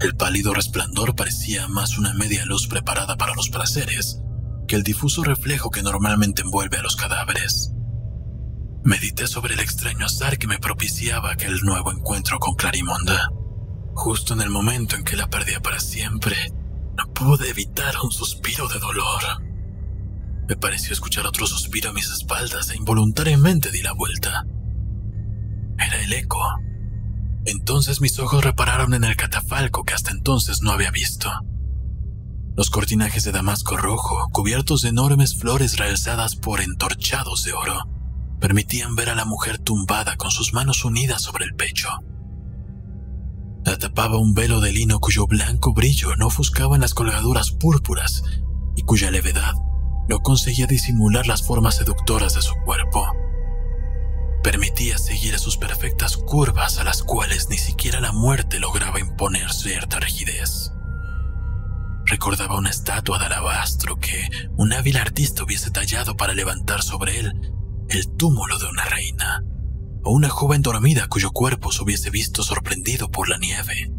El pálido resplandor parecía más una media luz preparada para los placeres que el difuso reflejo que normalmente envuelve a los cadáveres. Medité sobre el extraño azar que me propiciaba aquel nuevo encuentro con Clarimonda. Justo en el momento en que la perdía para siempre, no pude evitar un suspiro de dolor. Me pareció escuchar otro suspiro a mis espaldas e involuntariamente di la vuelta. Era el eco. Entonces mis ojos repararon en el catafalco que hasta entonces no había visto. Los cortinajes de damasco rojo, cubiertos de enormes flores realzadas por entorchados de oro, permitían ver a la mujer tumbada con sus manos unidas sobre el pecho. La tapaba un velo de lino cuyo blanco brillo no ofuscaba en las colgaduras púrpuras y cuya levedad no conseguía disimular las formas seductoras de su cuerpo. permitía seguir sus perfectas curvas a las cuales ni siquiera la muerte lograba imponer cierta rigidez. Recordaba una estatua de alabastro que un hábil artista hubiese tallado para levantar sobre él el túmulo de una reina, o una joven dormida cuyo cuerpo se hubiese visto sorprendido por la nieve.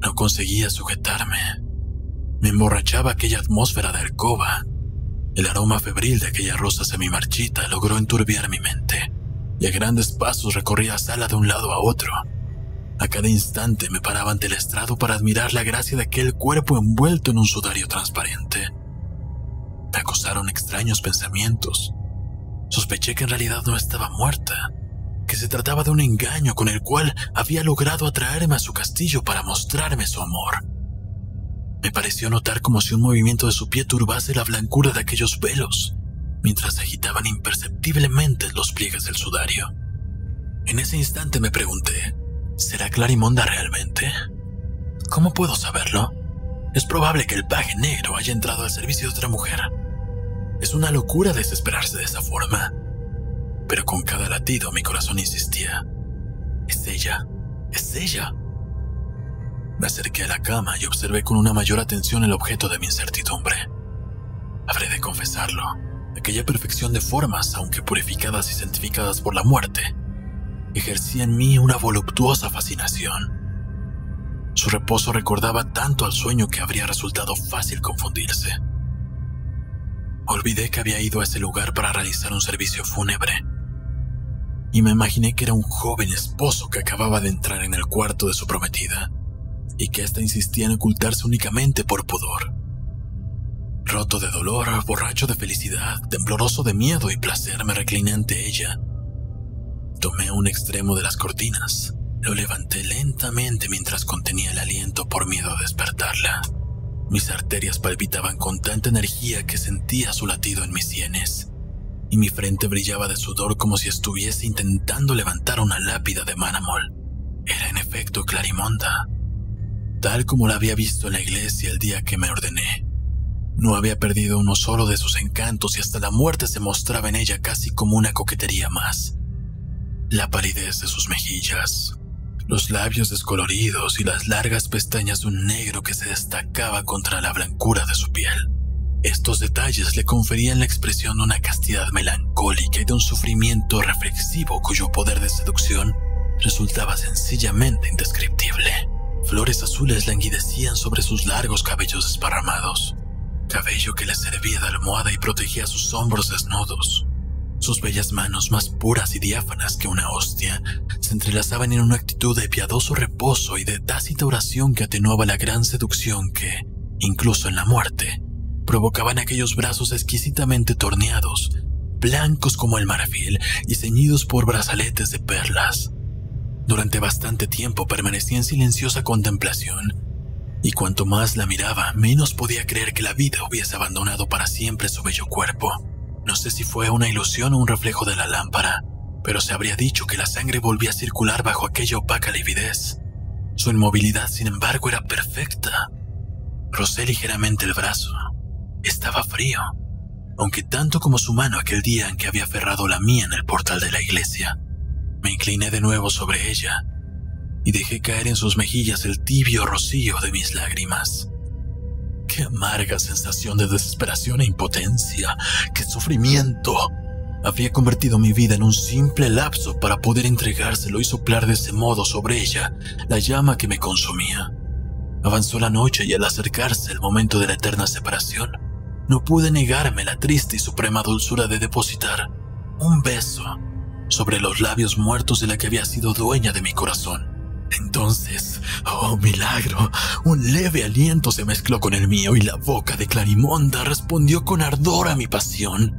No conseguía sujetarme. Me emborrachaba aquella atmósfera de alcoba. El aroma febril de aquella rosa semimarchita logró enturbiar mi mente, y a grandes pasos recorría la sala de un lado a otro. A cada instante me paraba ante el estrado para admirar la gracia de aquel cuerpo envuelto en un sudario transparente. Me acosaron extraños pensamientos. Sospeché que en realidad no estaba muerta, que se trataba de un engaño con el cual había logrado atraerme a su castillo para mostrarme su amor. Me pareció notar como si un movimiento de su pie turbase la blancura de aquellos velos, mientras agitaban imperceptiblemente los pliegues del sudario. En ese instante me pregunté, ¿será Clarimonda realmente? ¿Cómo puedo saberlo? Es probable que el paje negro haya entrado al servicio de otra mujer. Es una locura desesperarse de esa forma. Pero con cada latido mi corazón insistía. Es ella, es ella. Me acerqué a la cama y observé con una mayor atención el objeto de mi incertidumbre. Habré de confesarlo, aquella perfección de formas, aunque purificadas y santificadas por la muerte, ejercía en mí una voluptuosa fascinación. Su reposo recordaba tanto al sueño que habría resultado fácil confundirse. Olvidé que había ido a ese lugar para realizar un servicio fúnebre, y me imaginé que era un joven esposo que acababa de entrar en el cuarto de su prometida y que ésta insistía en ocultarse únicamente por pudor. Roto de dolor, borracho de felicidad, tembloroso de miedo y placer, me recliné ante ella. Tomé un extremo de las cortinas, lo levanté lentamente mientras contenía el aliento por miedo a despertarla. Mis arterias palpitaban con tanta energía que sentía su latido en mis sienes, y mi frente brillaba de sudor como si estuviese intentando levantar una lápida de mánamol. Era en efecto Clarimonda, tal como la había visto en la iglesia el día que me ordené. No había perdido uno solo de sus encantos y hasta la muerte se mostraba en ella casi como una coquetería más. La palidez de sus mejillas, los labios descoloridos y las largas pestañas de un negro que se destacaba contra la blancura de su piel. Estos detalles le conferían la expresión de una castidad melancólica y de un sufrimiento reflexivo cuyo poder de seducción resultaba sencillamente indescriptible. Flores azules languidecían sobre sus largos cabellos esparramados, cabello que le servía de almohada y protegía sus hombros desnudos. Sus bellas manos, más puras y diáfanas que una hostia, se entrelazaban en una actitud de piadoso reposo y de tácita oración que atenuaba la gran seducción que, incluso en la muerte, provocaban aquellos brazos exquisitamente torneados, blancos como el marfil y ceñidos por brazaletes de perlas. Durante bastante tiempo permanecí en silenciosa contemplación, y cuanto más la miraba, menos podía creer que la vida hubiese abandonado para siempre su bello cuerpo. No sé si fue una ilusión o un reflejo de la lámpara, pero se habría dicho que la sangre volvía a circular bajo aquella opaca lividez. Su inmovilidad, sin embargo, era perfecta. Rocé ligeramente el brazo. Estaba frío, aunque tanto como su mano aquel día en que había aferrado la mía en el portal de la iglesia. Me incliné de nuevo sobre ella y dejé caer en sus mejillas el tibio rocío de mis lágrimas. Qué amarga sensación de desesperación e impotencia, qué sufrimiento. Había convertido mi vida en un simple lapso para poder entregárselo y soplar de ese modo sobre ella la llama que me consumía. Avanzó la noche y al acercarse el momento de la eterna separación, no pude negarme la triste y suprema dulzura de depositar un beso sobre los labios muertos de la que había sido dueña de mi corazón. Entonces, oh milagro, un leve aliento se mezcló con el mío y la boca de Clarimonda respondió con ardor a mi pasión.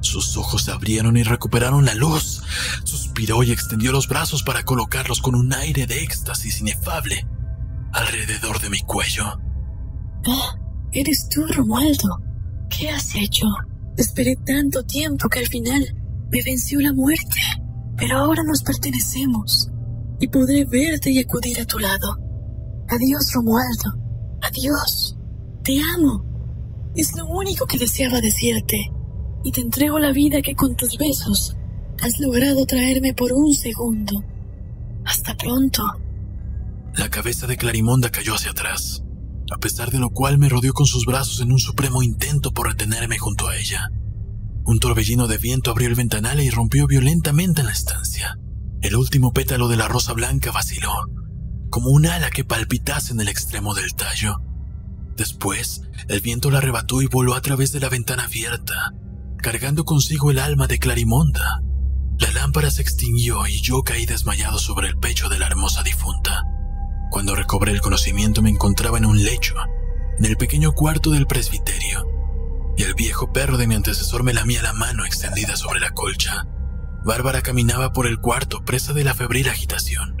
Sus ojos se abrieron y recuperaron la luz. Suspiró y extendió los brazos para colocarlos con un aire de éxtasis inefable alrededor de mi cuello. Ah, eres tú, Romualdo. ¿Qué has hecho? Esperé tanto tiempo que al final me venció la muerte, pero ahora nos pertenecemos y podré verte y acudir a tu lado. Adiós, Romualdo. Adiós. Te amo. Es lo único que deseaba decirte. Y te entrego la vida que con tus besos Has logrado traerme por un segundo. Hasta pronto. La cabeza de Clarimonda cayó hacia atrás, a pesar de lo cual me rodeó con sus brazos en un supremo intento por retenerme junto a ella. Un torbellino de viento abrió el ventanal y rompió violentamente en la estancia. El último pétalo de la rosa blanca vaciló, como un ala que palpitase en el extremo del tallo. Después, el viento la arrebató y voló a través de la ventana abierta, cargando consigo el alma de Clarimonda. La lámpara se extinguió y yo caí desmayado sobre el pecho de la hermosa difunta. Cuando recobré el conocimiento me encontraba en un lecho, en el pequeño cuarto del presbiterio, el viejo perro de mi antecesor me lamía la mano extendida sobre la colcha. Bárbara caminaba por el cuarto presa de la febril agitación.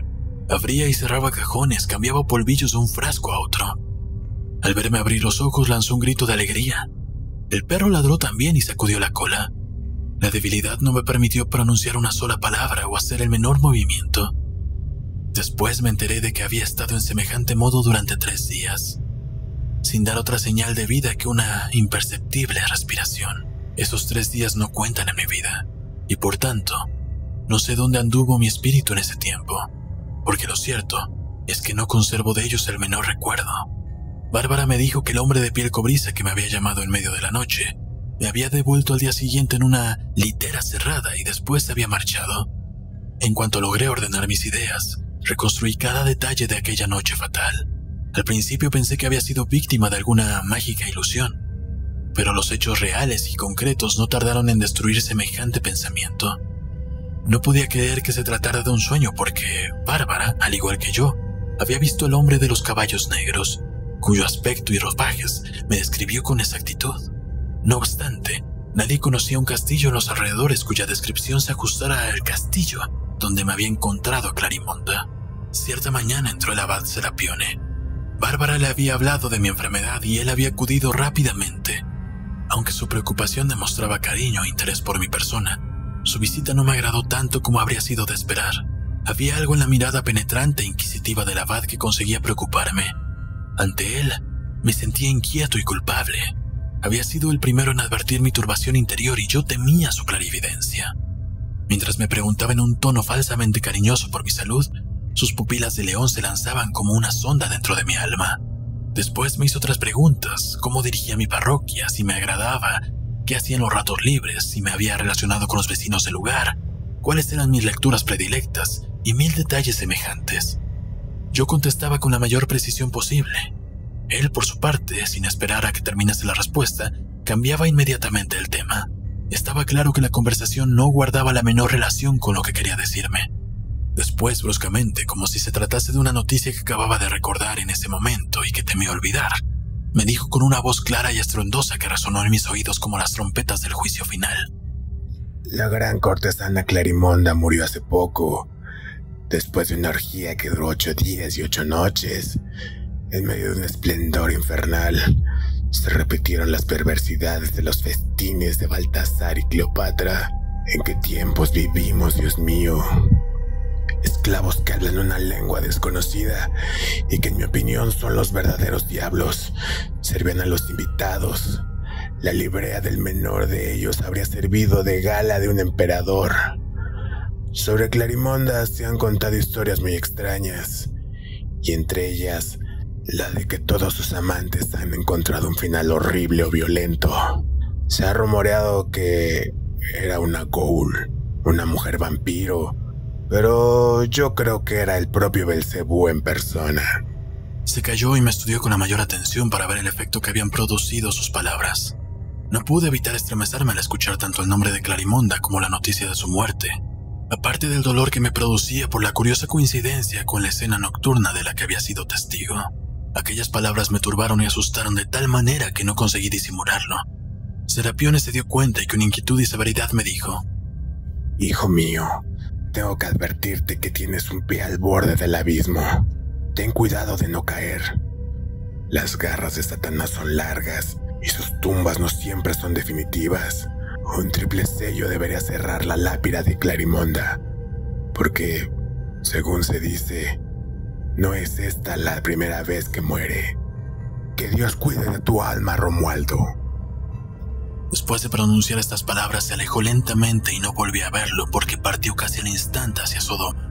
Abría y cerraba cajones, cambiaba polvillos de un frasco a otro. Al verme abrir los ojos lanzó un grito de alegría. El perro ladró también y sacudió la cola. La debilidad no me permitió pronunciar una sola palabra o hacer el menor movimiento. Después me enteré de que había estado en semejante modo durante tres días, sin dar otra señal de vida que una imperceptible respiración. Esos tres días no cuentan en mi vida, y por tanto, no sé dónde anduvo mi espíritu en ese tiempo, porque lo cierto es que no conservo de ellos el menor recuerdo. Bárbara me dijo que el hombre de piel cobriza que me había llamado en medio de la noche me había devuelto al día siguiente en una litera cerrada y después se había marchado. En cuanto logré ordenar mis ideas, reconstruí cada detalle de aquella noche fatal. Al principio pensé que había sido víctima de alguna mágica ilusión, pero los hechos reales y concretos no tardaron en destruir semejante pensamiento. No podía creer que se tratara de un sueño porque Bárbara, al igual que yo, había visto al hombre de los caballos negros, cuyo aspecto y ropajes me describió con exactitud. No obstante, nadie conocía un castillo en los alrededores cuya descripción se ajustara al castillo donde me había encontrado Clarimonda. Cierta mañana entró el abad Serapione. Bárbara le había hablado de mi enfermedad y él había acudido rápidamente. Aunque su preocupación demostraba cariño e interés por mi persona, su visita no me agradó tanto como habría sido de esperar. Había algo en la mirada penetrante e inquisitiva del abad que conseguía preocuparme. Ante él, me sentía inquieto y culpable. Había sido el primero en advertir mi turbación interior y yo temía su clarividencia. Mientras me preguntaba en un tono falsamente cariñoso por mi salud, sus pupilas de león se lanzaban como una sonda dentro de mi alma. Después me hizo otras preguntas, cómo dirigía mi parroquia, si me agradaba, qué hacía en los ratos libres, si me había relacionado con los vecinos del lugar, cuáles eran mis lecturas predilectas y mil detalles semejantes. Yo contestaba con la mayor precisión posible, él, por su parte, sin esperar a que terminase la respuesta, cambiaba inmediatamente el tema. Estaba claro que la conversación no guardaba la menor relación con lo que quería decirme. Después, bruscamente, como si se tratase de una noticia que acababa de recordar en ese momento y que temía olvidar, me dijo con una voz clara y estruendosa que resonó en mis oídos como las trompetas del juicio final. La gran cortesana Clarimonda murió hace poco, después de una orgía que duró ocho días y ocho noches. En medio de un esplendor infernal, se repitieron las perversidades de los festines de Baltasar y Cleopatra. ¿En qué tiempos vivimos, Dios mío? Esclavos que hablan una lengua desconocida y que en mi opinión son los verdaderos diablos. Servían a los invitados. La librea del menor de ellos habría servido de gala de un emperador. Sobre Clarimonda se han contado historias muy extrañas, y entre ellas la de que todos sus amantes han encontrado un final horrible o violento. Se ha rumoreado que era una ghoul, una mujer vampiro, pero yo creo que era el propio Belcebú en persona. Se cayó y me estudió con la mayor atención para ver el efecto que habían producido sus palabras. No pude evitar estremecerme al escuchar tanto el nombre de Clarimonda como la noticia de su muerte, aparte del dolor que me producía por la curiosa coincidencia con la escena nocturna de la que había sido testigo. Aquellas palabras me turbaron y asustaron de tal manera que no conseguí disimularlo. Serapione se dio cuenta y con inquietud y severidad me dijo, Hijo mío, tengo que advertirte que tienes un pie al borde del abismo. Ten cuidado de no caer. Las garras de Satanás son largas y sus tumbas no siempre son definitivas. Un triple sello debería cerrar la lápida de Clarimonda, porque, según se dice, no es esta la primera vez que muere. Que Dios cuide de tu alma, Romualdo. Después de pronunciar estas palabras se alejó lentamente y no volví a verlo porque partió casi al instante hacia Sodoma.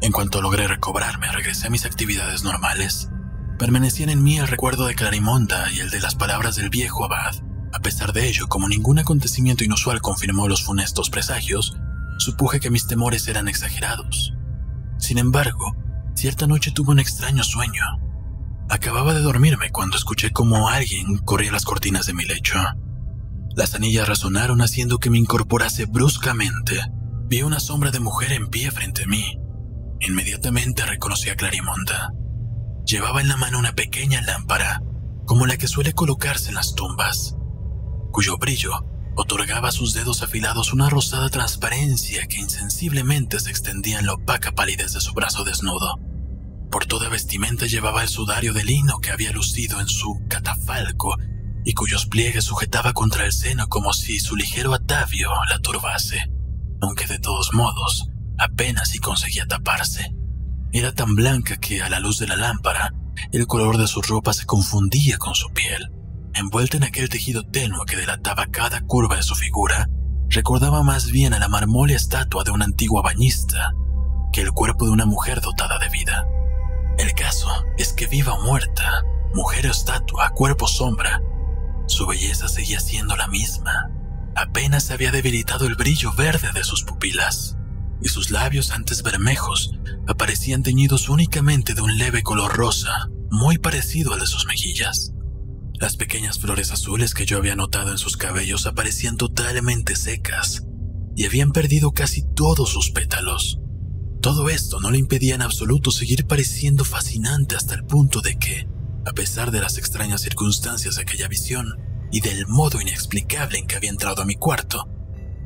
En cuanto logré recobrarme, regresé a mis actividades normales. Permanecían en mí el recuerdo de Clarimonda y el de las palabras del viejo abad. A pesar de ello, como ningún acontecimiento inusual confirmó los funestos presagios, supuje que mis temores eran exagerados. Sin embargo, cierta noche tuve un extraño sueño. Acababa de dormirme cuando escuché como alguien corría las cortinas de mi lecho. Las anillas resonaron haciendo que me incorporase bruscamente. Vi una sombra de mujer en pie frente a mí. Inmediatamente reconocí a Clarimonda. Llevaba en la mano una pequeña lámpara, como la que suele colocarse en las tumbas, cuyo brillo otorgaba a sus dedos afilados una rosada transparencia que insensiblemente se extendía en la opaca palidez de su brazo desnudo. Por toda vestimenta llevaba el sudario de lino que había lucido en su catafalco y cuyos pliegues sujetaba contra el seno como si su ligero atavio la turbase, aunque de todos modos apenas si conseguía taparse. Era tan blanca que a la luz de la lámpara el color de su ropa se confundía con su piel. Envuelta en aquel tejido tenue que delataba cada curva de su figura, recordaba más bien a la marmórea estatua de una antigua bañista que el cuerpo de una mujer dotada de vida. El caso es que viva o muerta, mujer o estatua, cuerpo sombra, su belleza seguía siendo la misma. Apenas se había debilitado el brillo verde de sus pupilas, y sus labios antes bermejos aparecían teñidos únicamente de un leve color rosa, muy parecido al de sus mejillas. Las pequeñas flores azules que yo había notado en sus cabellos aparecían totalmente secas y habían perdido casi todos sus pétalos. Todo esto no le impedía en absoluto seguir pareciendo fascinante hasta el punto de que, a pesar de las extrañas circunstancias de aquella visión y del modo inexplicable en que había entrado a mi cuarto,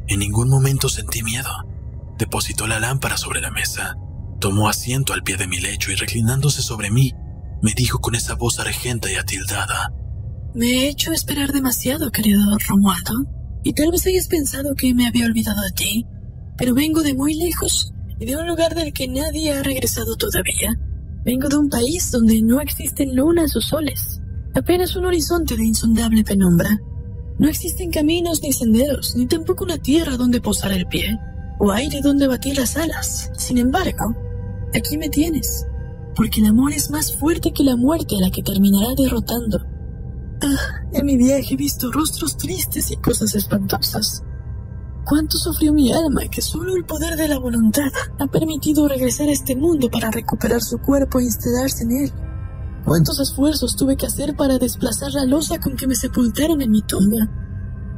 en ningún momento sentí miedo. Depositó la lámpara sobre la mesa, tomó asiento al pie de mi lecho y reclinándose sobre mí, me dijo con esa voz argenta y atildada. Me he hecho esperar demasiado, querido Romualdo, y tal vez hayas pensado que me había olvidado de ti, pero vengo de muy lejos y de un lugar del que nadie ha regresado todavía. Vengo de un país donde no existen lunas o soles, apenas un horizonte de insondable penumbra. No existen caminos ni senderos, ni tampoco una tierra donde posar el pie, o aire donde batir las alas. Sin embargo, aquí me tienes, porque el amor es más fuerte que la muerte a la que terminará derrotando. Ah, en mi viaje he visto rostros tristes y cosas espantosas. Cuánto sufrió mi alma que solo el poder de la voluntad ha permitido regresar a este mundo para recuperar su cuerpo e instalarse en él. Cuántos esfuerzos tuve que hacer para desplazar la losa con que me sepultaron en mi tumba.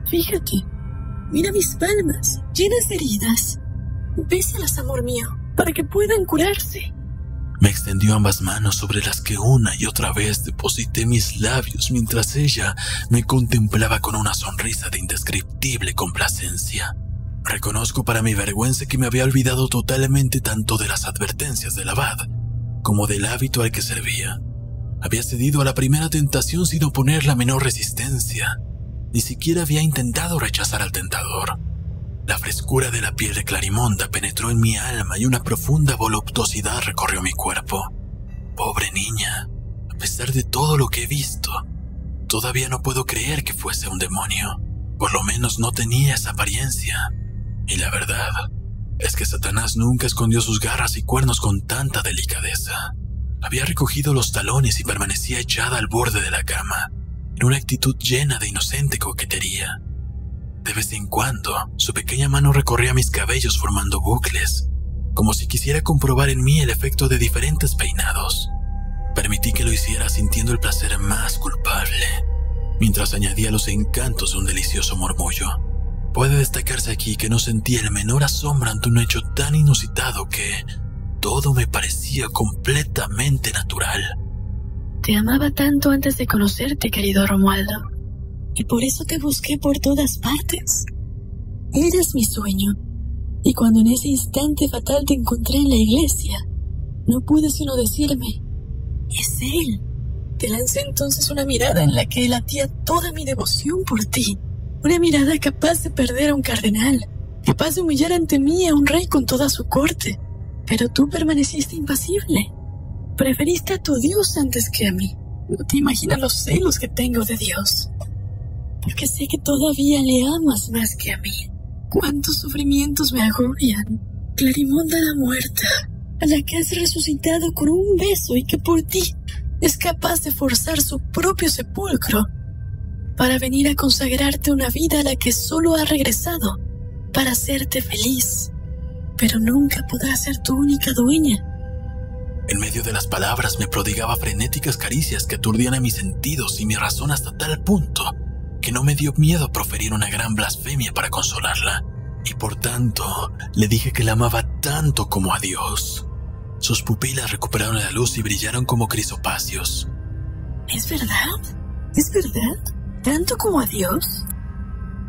Fíjate, mira mis palmas, llenas de heridas. Bésalas, amor mío, para que puedan curarse. Me extendió ambas manos sobre las que una y otra vez deposité mis labios mientras ella me contemplaba con una sonrisa de indescriptible complacencia. Reconozco para mi vergüenza que me había olvidado totalmente tanto de las advertencias del abad como del hábito al que servía. Había cedido a la primera tentación sin oponer la menor resistencia. Ni siquiera había intentado rechazar al tentador. La frescura de la piel de Clarimonda penetró en mi alma y una profunda voluptuosidad recorrió mi cuerpo. Pobre niña, a pesar de todo lo que he visto, todavía no puedo creer que fuese un demonio. Por lo menos no tenía esa apariencia. Y la verdad es que Satanás nunca escondió sus garras y cuernos con tanta delicadeza. Había recogido los talones y permanecía echada al borde de la cama, en una actitud llena de inocente coquetería. De vez en cuando, su pequeña mano recorría mis cabellos formando bucles, como si quisiera comprobar en mí el efecto de diferentes peinados. Permití que lo hiciera sintiendo el placer más culpable, mientras añadía los encantos de un delicioso murmullo. Puede destacarse aquí que no sentí el menor asombro ante un hecho tan inusitado que todo me parecía completamente natural. Te amaba tanto antes de conocerte, querido Romualdo y por eso te busqué por todas partes. Eres mi sueño, y cuando en ese instante fatal te encontré en la iglesia, no pude sino decirme, es él. Te lancé entonces una mirada en la que latía toda mi devoción por ti, una mirada capaz de perder a un cardenal, capaz de humillar ante mí a un rey con toda su corte, pero tú permaneciste impasible. Preferiste a tu Dios antes que a mí. No te imaginas los celos que tengo de Dios. porque sé que todavía le amas más que a mí. Cuántos sufrimientos me agobian. Clarimonda la muerta, a la que has resucitado con un beso y que por ti es capaz de forzar su propio sepulcro para venir a consagrarte una vida a la que solo ha regresado para hacerte feliz, pero nunca podrá ser tu única dueña. En medio de las palabras me prodigaba frenéticas caricias que aturdían a mis sentidos y mi razón hasta tal punto que no me dio miedo proferir una gran blasfemia para consolarla. Y por tanto, le dije que la amaba tanto como a Dios. Sus pupilas recuperaron la luz y brillaron como crisopacios. ¿Es verdad? ¿Es verdad? ¿Tanto como a Dios?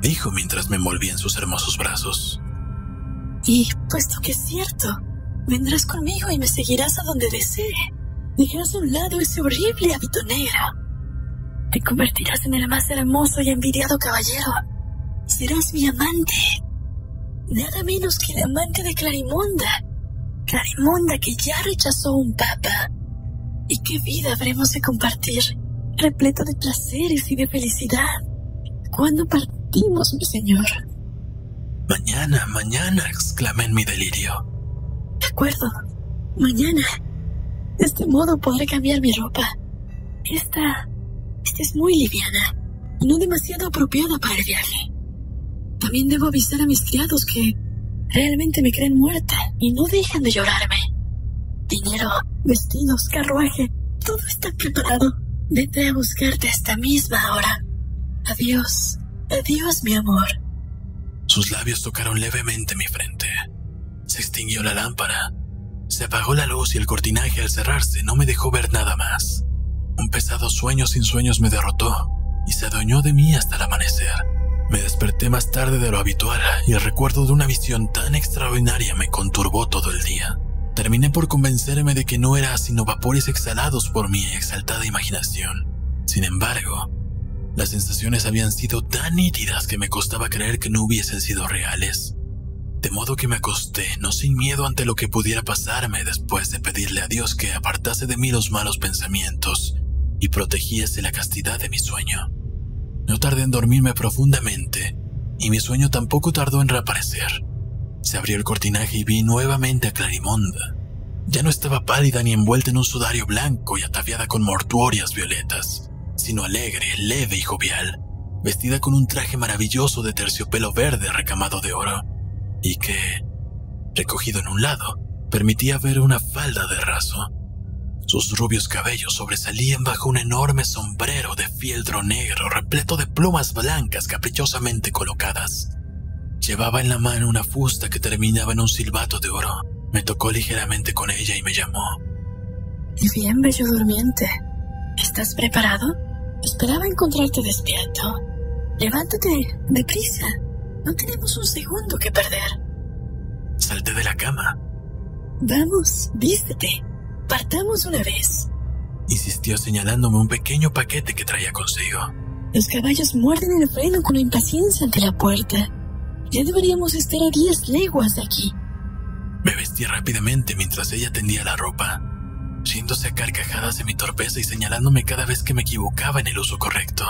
Dijo mientras me envolvía en sus hermosos brazos. Y, puesto que es cierto, vendrás conmigo y me seguirás a donde desee. Dejarás a un lado ese horrible hábito negro te convertirás en el más hermoso y envidiado caballero. Serás mi amante. Nada menos que el amante de Clarimonda. Clarimonda que ya rechazó un papa. ¿Y qué vida habremos de compartir? Repleto de placeres y de felicidad. ¿Cuándo partimos, mi señor? Mañana, mañana, exclamé en mi delirio. De acuerdo. Mañana. De este modo podré cambiar mi ropa. Esta esta es muy liviana y no demasiado apropiada para el viaje. También debo avisar a mis criados que realmente me creen muerta y no dejan de llorarme. Dinero, vestidos, carruaje, todo está preparado. Vete a buscarte esta misma hora. Adiós, adiós mi amor. Sus labios tocaron levemente mi frente. Se extinguió la lámpara. Se apagó la luz y el cortinaje al cerrarse no me dejó ver nada más. Un pesado sueño sin sueños me derrotó y se adueñó de mí hasta el amanecer. Me desperté más tarde de lo habitual y el recuerdo de una visión tan extraordinaria me conturbó todo el día. Terminé por convencerme de que no era sino vapores exhalados por mi exaltada imaginación. Sin embargo, las sensaciones habían sido tan nítidas que me costaba creer que no hubiesen sido reales. De modo que me acosté, no sin miedo ante lo que pudiera pasarme después de pedirle a Dios que apartase de mí los malos pensamientos y protegíase la castidad de mi sueño. No tardé en dormirme profundamente, y mi sueño tampoco tardó en reaparecer. Se abrió el cortinaje y vi nuevamente a Clarimonda. Ya no estaba pálida ni envuelta en un sudario blanco y ataviada con mortuorias violetas, sino alegre, leve y jovial, vestida con un traje maravilloso de terciopelo verde recamado de oro, y que, recogido en un lado, permitía ver una falda de raso. Sus rubios cabellos sobresalían bajo un enorme sombrero de fieltro negro repleto de plumas blancas caprichosamente colocadas. Llevaba en la mano una fusta que terminaba en un silbato de oro. Me tocó ligeramente con ella y me llamó. Bien, bello durmiente. ¿Estás preparado? Esperaba encontrarte despierto. Levántate, deprisa. No tenemos un segundo que perder. Salté de la cama. Vamos, vístete. Partamos una vez. Insistió señalándome un pequeño paquete que traía consigo. Los caballos muerden el freno con impaciencia ante la puerta. Ya deberíamos estar a diez leguas de aquí. Me vestí rápidamente mientras ella tendía la ropa, riéndose a carcajadas de mi torpeza y señalándome cada vez que me equivocaba en el uso correcto.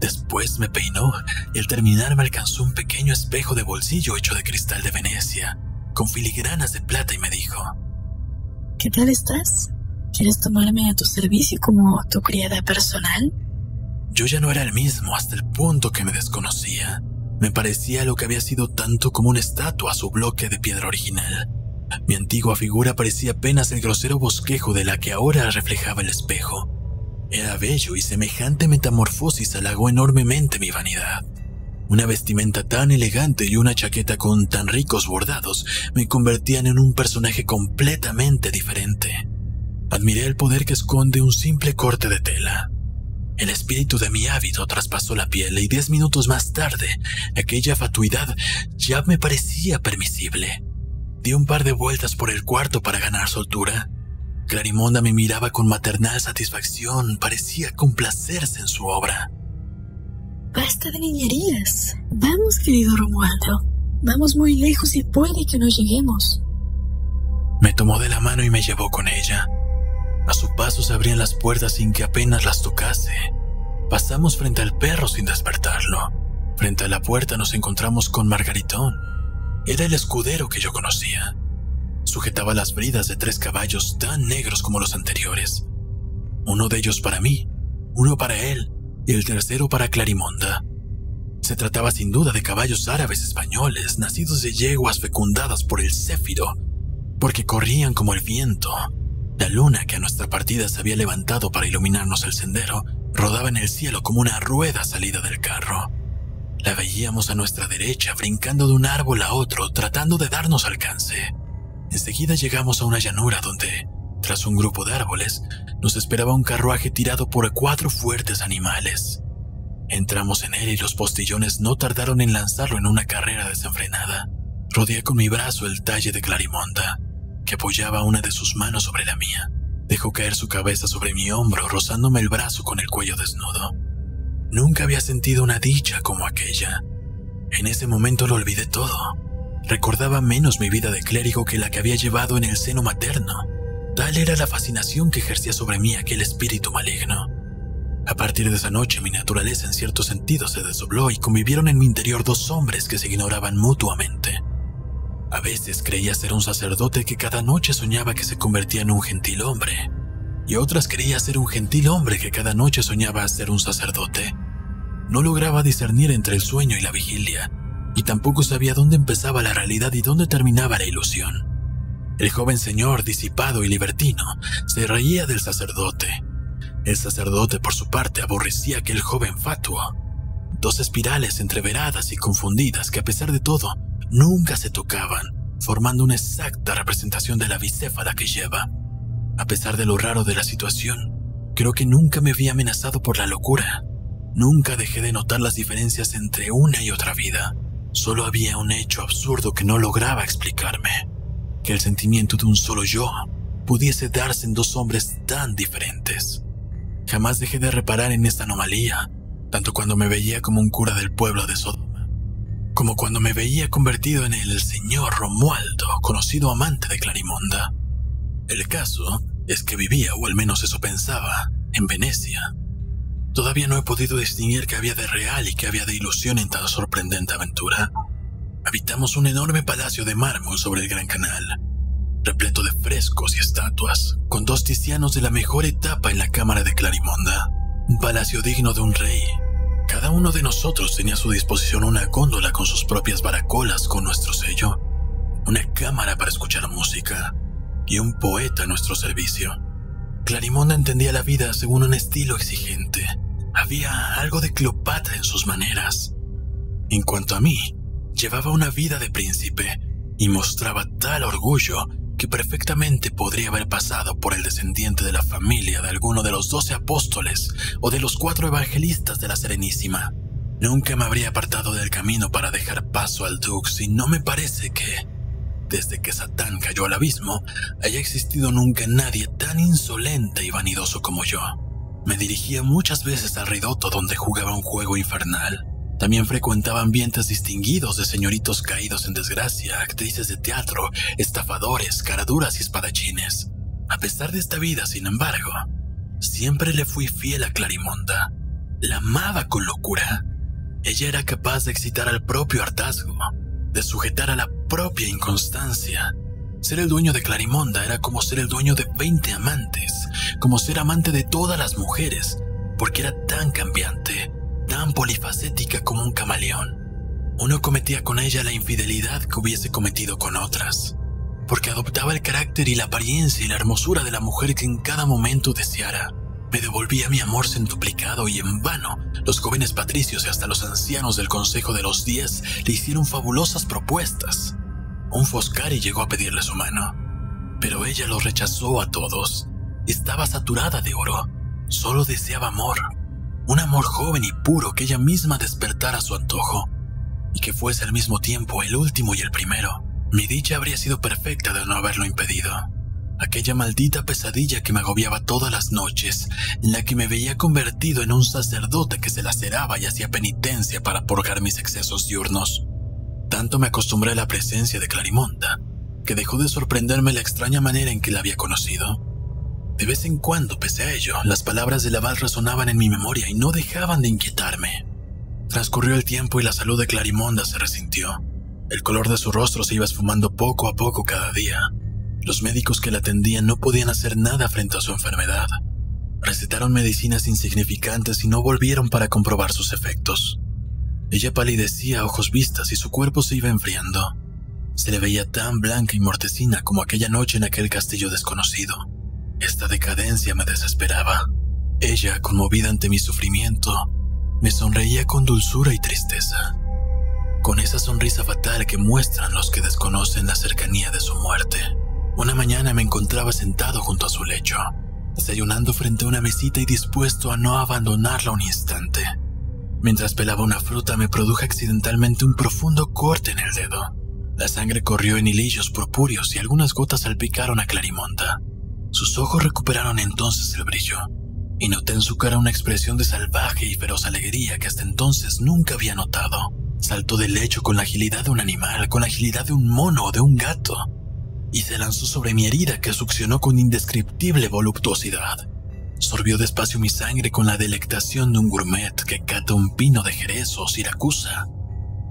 Después me peinó y al terminar me alcanzó un pequeño espejo de bolsillo hecho de cristal de Venecia, con filigranas de plata y me dijo, ¿Qué tal estás? ¿Quieres tomarme a tu servicio como tu criada personal? Yo ya no era el mismo hasta el punto que me desconocía. Me parecía lo que había sido tanto como una estatua a su bloque de piedra original. Mi antigua figura parecía apenas el grosero bosquejo de la que ahora reflejaba el espejo. Era bello y semejante metamorfosis halagó enormemente mi vanidad. Una vestimenta tan elegante y una chaqueta con tan ricos bordados me convertían en un personaje completamente diferente. Admiré el poder que esconde un simple corte de tela. El espíritu de mi hábito traspasó la piel y diez minutos más tarde, aquella fatuidad ya me parecía permisible. Di un par de vueltas por el cuarto para ganar soltura. Clarimonda me miraba con maternal satisfacción, parecía complacerse en su obra. Basta de niñerías. Vamos, querido Romualdo. Vamos muy lejos y puede que no lleguemos. Me tomó de la mano y me llevó con ella. A su paso se abrían las puertas sin que apenas las tocase. Pasamos frente al perro sin despertarlo. Frente a la puerta nos encontramos con Margaritón. Era el escudero que yo conocía. Sujetaba las bridas de tres caballos tan negros como los anteriores. Uno de ellos para mí, uno para él y el tercero para Clarimonda. Se trataba sin duda de caballos árabes españoles, nacidos de yeguas fecundadas por el céfiro, porque corrían como el viento. La luna que a nuestra partida se había levantado para iluminarnos el sendero rodaba en el cielo como una rueda salida del carro. La veíamos a nuestra derecha, brincando de un árbol a otro, tratando de darnos alcance. Enseguida llegamos a una llanura donde, tras un grupo de árboles, nos esperaba un carruaje tirado por cuatro fuertes animales. Entramos en él y los postillones no tardaron en lanzarlo en una carrera desenfrenada. Rodeé con mi brazo el talle de Clarimonda, que apoyaba una de sus manos sobre la mía. Dejó caer su cabeza sobre mi hombro, rozándome el brazo con el cuello desnudo. Nunca había sentido una dicha como aquella. En ese momento lo olvidé todo. Recordaba menos mi vida de clérigo que la que había llevado en el seno materno. Tal era la fascinación que ejercía sobre mí aquel espíritu maligno. A partir de esa noche mi naturaleza en cierto sentido se desdobló y convivieron en mi interior dos hombres que se ignoraban mutuamente. A veces creía ser un sacerdote que cada noche soñaba que se convertía en un gentil hombre, y otras creía ser un gentil hombre que cada noche soñaba ser un sacerdote. No lograba discernir entre el sueño y la vigilia, y tampoco sabía dónde empezaba la realidad y dónde terminaba la ilusión. El joven señor, disipado y libertino, se reía del sacerdote. El sacerdote, por su parte, aborrecía aquel joven fatuo. Dos espirales entreveradas y confundidas que, a pesar de todo, nunca se tocaban, formando una exacta representación de la bicéfala que lleva. A pesar de lo raro de la situación, creo que nunca me vi amenazado por la locura. Nunca dejé de notar las diferencias entre una y otra vida. Solo había un hecho absurdo que no lograba explicarme. Que el sentimiento de un solo yo pudiese darse en dos hombres tan diferentes. Jamás dejé de reparar en esta anomalía, tanto cuando me veía como un cura del pueblo de Sodoma como cuando me veía convertido en el señor Romualdo, conocido amante de Clarimonda. El caso es que vivía, o al menos eso pensaba, en Venecia. Todavía no he podido distinguir qué había de real y qué había de ilusión en tan sorprendente aventura. Habitamos un enorme palacio de mármol sobre el Gran Canal, repleto de frescos y estatuas, con dos tizianos de la mejor etapa en la cámara de Clarimonda. Un palacio digno de un rey, cada uno de nosotros tenía a su disposición una góndola con sus propias baracolas con nuestro sello, una cámara para escuchar música y un poeta a nuestro servicio. Clarimonda entendía la vida según un estilo exigente. Había algo de Cleopatra en sus maneras. En cuanto a mí, llevaba una vida de príncipe y mostraba tal orgullo que perfectamente podría haber pasado por el descendiente de la familia de alguno de los doce apóstoles o de los cuatro evangelistas de la Serenísima. Nunca me habría apartado del camino para dejar paso al Dux y no me parece que, desde que Satán cayó al abismo, haya existido nunca nadie tan insolente y vanidoso como yo. Me dirigía muchas veces al ridoto donde jugaba un juego infernal también frecuentaba ambientes distinguidos de señoritos caídos en desgracia, actrices de teatro, estafadores, caraduras y espadachines. A pesar de esta vida, sin embargo, siempre le fui fiel a Clarimonda. La amaba con locura. Ella era capaz de excitar al propio hartazgo, de sujetar a la propia inconstancia. Ser el dueño de Clarimonda era como ser el dueño de 20 amantes, como ser amante de todas las mujeres, porque era tan cambiante, tan polifacética como un camaleón. Uno cometía con ella la infidelidad que hubiese cometido con otras, porque adoptaba el carácter y la apariencia y la hermosura de la mujer que en cada momento deseara. Me devolvía mi amor centuplicado y en vano los jóvenes patricios y hasta los ancianos del Consejo de los Diez le hicieron fabulosas propuestas. Un Foscari llegó a pedirle su mano, pero ella lo rechazó a todos. Estaba saturada de oro, solo deseaba amor un amor joven y puro que ella misma despertara a su antojo, y que fuese al mismo tiempo el último y el primero. Mi dicha habría sido perfecta de no haberlo impedido. Aquella maldita pesadilla que me agobiaba todas las noches, en la que me veía convertido en un sacerdote que se laceraba y hacía penitencia para purgar mis excesos diurnos. Tanto me acostumbré a la presencia de Clarimonda, que dejó de sorprenderme la extraña manera en que la había conocido. De vez en cuando, pese a ello, las palabras del abad resonaban en mi memoria y no dejaban de inquietarme. Transcurrió el tiempo y la salud de Clarimonda se resintió. El color de su rostro se iba esfumando poco a poco cada día. Los médicos que la atendían no podían hacer nada frente a su enfermedad. Recetaron medicinas insignificantes y no volvieron para comprobar sus efectos. Ella palidecía a ojos vistas y su cuerpo se iba enfriando. Se le veía tan blanca y mortecina como aquella noche en aquel castillo desconocido. Esta decadencia me desesperaba. Ella, conmovida ante mi sufrimiento, me sonreía con dulzura y tristeza, con esa sonrisa fatal que muestran los que desconocen la cercanía de su muerte. Una mañana me encontraba sentado junto a su lecho, desayunando frente a una mesita y dispuesto a no abandonarla un instante. Mientras pelaba una fruta me produjo accidentalmente un profundo corte en el dedo. La sangre corrió en hilillos purpúreos y algunas gotas salpicaron a Clarimonda. Sus ojos recuperaron entonces el brillo, y noté en su cara una expresión de salvaje y feroz alegría que hasta entonces nunca había notado. Saltó del lecho con la agilidad de un animal, con la agilidad de un mono o de un gato, y se lanzó sobre mi herida que succionó con indescriptible voluptuosidad. Sorbió despacio mi sangre con la delectación de un gourmet que cata un pino de Jerez o Siracusa.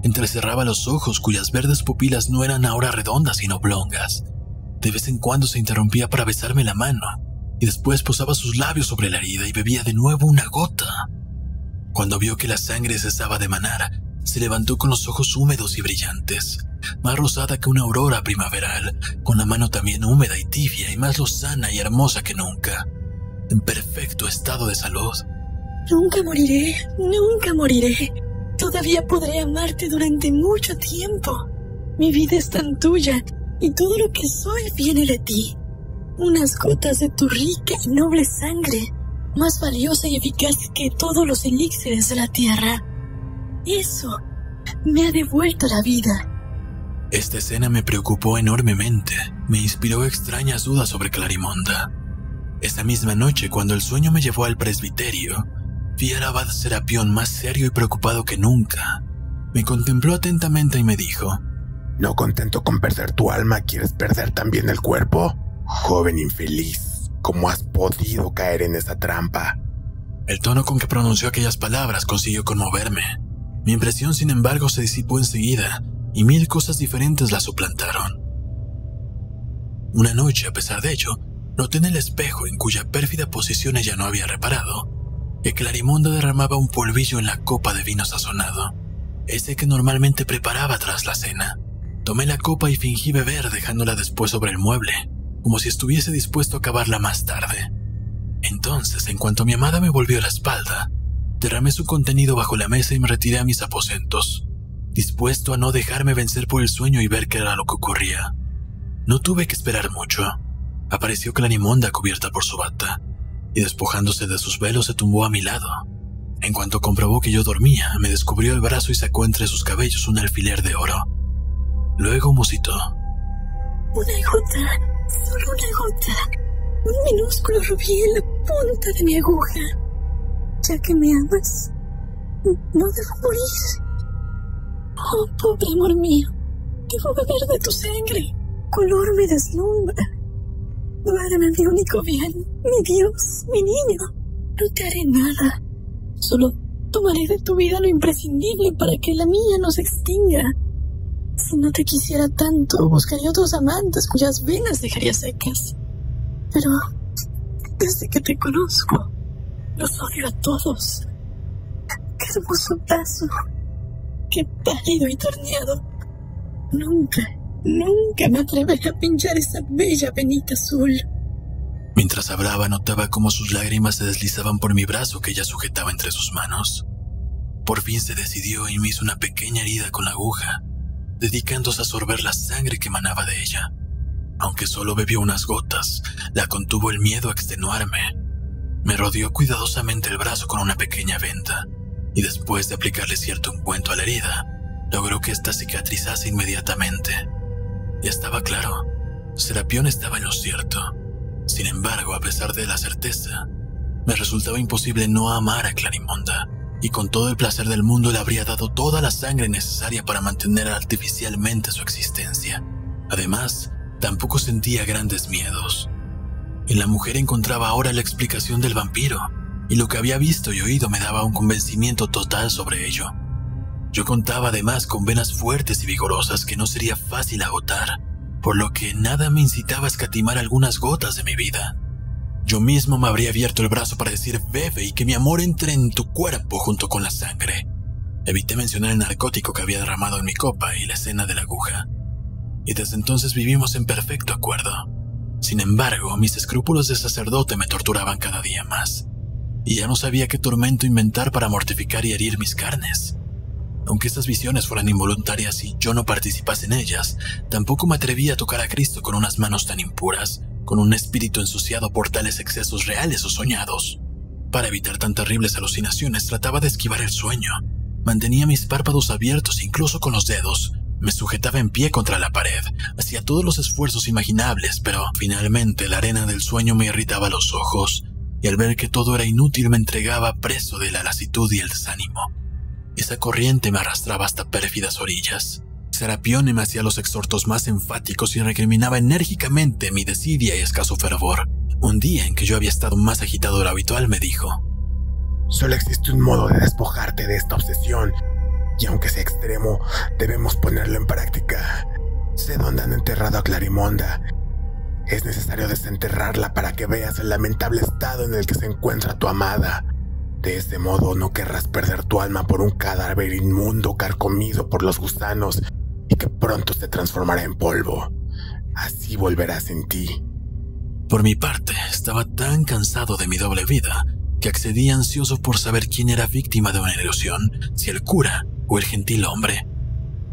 Entrecerraba los ojos cuyas verdes pupilas no eran ahora redondas sino oblongas. De vez en cuando se interrumpía para besarme la mano y después posaba sus labios sobre la herida y bebía de nuevo una gota. Cuando vio que la sangre cesaba de manar, se levantó con los ojos húmedos y brillantes, más rosada que una aurora primaveral, con la mano también húmeda y tibia y más lozana y hermosa que nunca, en perfecto estado de salud. Nunca moriré, nunca moriré. Todavía podré amarte durante mucho tiempo. Mi vida es tan tuya y todo lo que soy viene de ti. Unas gotas de tu rica y noble sangre, más valiosa y eficaz que todos los elixires de la tierra. Eso me ha devuelto la vida. Esta escena me preocupó enormemente, me inspiró extrañas dudas sobre Clarimonda. Esa misma noche, cuando el sueño me llevó al presbiterio, vi al abad Serapión más serio y preocupado que nunca. Me contempló atentamente y me dijo, ¿No contento con perder tu alma, quieres perder también el cuerpo? Joven infeliz, ¿cómo has podido caer en esa trampa? El tono con que pronunció aquellas palabras consiguió conmoverme. Mi impresión, sin embargo, se disipó enseguida y mil cosas diferentes la suplantaron. Una noche, a pesar de ello, noté en el espejo en cuya pérfida posición ella no había reparado, que Clarimonda derramaba un polvillo en la copa de vino sazonado, ese que normalmente preparaba tras la cena. Tomé la copa y fingí beber dejándola después sobre el mueble, como si estuviese dispuesto a acabarla más tarde. Entonces, en cuanto mi amada me volvió la espalda, derramé su contenido bajo la mesa y me retiré a mis aposentos, dispuesto a no dejarme vencer por el sueño y ver qué era lo que ocurría. No tuve que esperar mucho. Apareció Clarimonda cubierta por su bata, y despojándose de sus velos se tumbó a mi lado. En cuanto comprobó que yo dormía, me descubrió el brazo y sacó entre sus cabellos un alfiler de oro. Luego musitó. Una gota, solo una gota. Un minúsculo rubí en la punta de mi aguja. Ya que me amas, no debo morir. Oh, pobre amor mío, debo beber de tu sangre. Color me deslumbra. Duéreme, mi único bien, mi Dios, mi niño. No te haré nada. Solo tomaré de tu vida lo imprescindible para que la mía no se extinga. Si no te quisiera tanto, buscaría otros amantes cuyas venas dejaría secas. Pero desde que te conozco, los odio a todos. Qué hermoso brazo. Qué pálido y torneado. Nunca, nunca me atreveré a pinchar esa bella venita azul. Mientras hablaba notaba cómo sus lágrimas se deslizaban por mi brazo que ella sujetaba entre sus manos. Por fin se decidió y me hizo una pequeña herida con la aguja, dedicándose a sorber la sangre que emanaba de ella. Aunque solo bebió unas gotas, la contuvo el miedo a extenuarme. Me rodeó cuidadosamente el brazo con una pequeña venda, y después de aplicarle cierto ungüento a la herida, logró que ésta cicatrizase inmediatamente. Estaba claro, Serapión estaba en lo cierto. Sin embargo, a pesar de la certeza, me resultaba imposible no amar a Clarimonda, y con todo el placer del mundo le habría dado toda la sangre necesaria para mantener artificialmente su existencia. Además, tampoco sentía grandes miedos. En la mujer encontraba ahora la explicación del vampiro, y lo que había visto y oído me daba un convencimiento total sobre ello. Yo contaba además con venas fuertes y vigorosas que no sería fácil agotar, por lo que nada me incitaba a escatimar algunas gotas de mi vida. Yo mismo me habría abierto el brazo para decir bebe y que mi amor entre en tu cuerpo junto con la sangre. Evité mencionar el narcótico que había derramado en mi copa y la escena de la aguja. Y desde entonces vivimos en perfecto acuerdo. Sin embargo, mis escrúpulos de sacerdote me torturaban cada día más. Y ya no sabía qué tormento inventar para mortificar y herir mis carnes. Aunque estas visiones fueran involuntarias y yo no participase en ellas, tampoco me atrevía a tocar a Cristo con unas manos tan impuras, con un espíritu ensuciado por tales excesos reales o soñados. Para evitar tan terribles alucinaciones trataba de esquivar el sueño. Mantenía mis párpados abiertos incluso con los dedos. Me sujetaba en pie contra la pared. Hacía todos los esfuerzos imaginables, pero finalmente la arena del sueño me irritaba los ojos, y al ver que todo era inútil me entregaba preso de la lasitud y el desánimo. Esa corriente me arrastraba hasta pérfidas orillas. Serapione me hacía los exhortos más enfáticos y recriminaba enérgicamente mi desidia y escaso fervor. Un día en que yo había estado más agitado de lo habitual, me dijo: Solo existe un modo de despojarte de esta obsesión, y aunque sea extremo, debemos ponerlo en práctica. Sé dónde han enterrado a Clarimonda. Es necesario desenterrarla para que veas el lamentable estado en el que se encuentra tu amada. De ese modo no querrás perder tu alma por un cadáver inmundo carcomido por los gusanos y que pronto se transformará en polvo. Así volverás en ti. Por mi parte, estaba tan cansado de mi doble vida que accedí ansioso por saber quién era víctima de una ilusión, si el cura o el gentil hombre.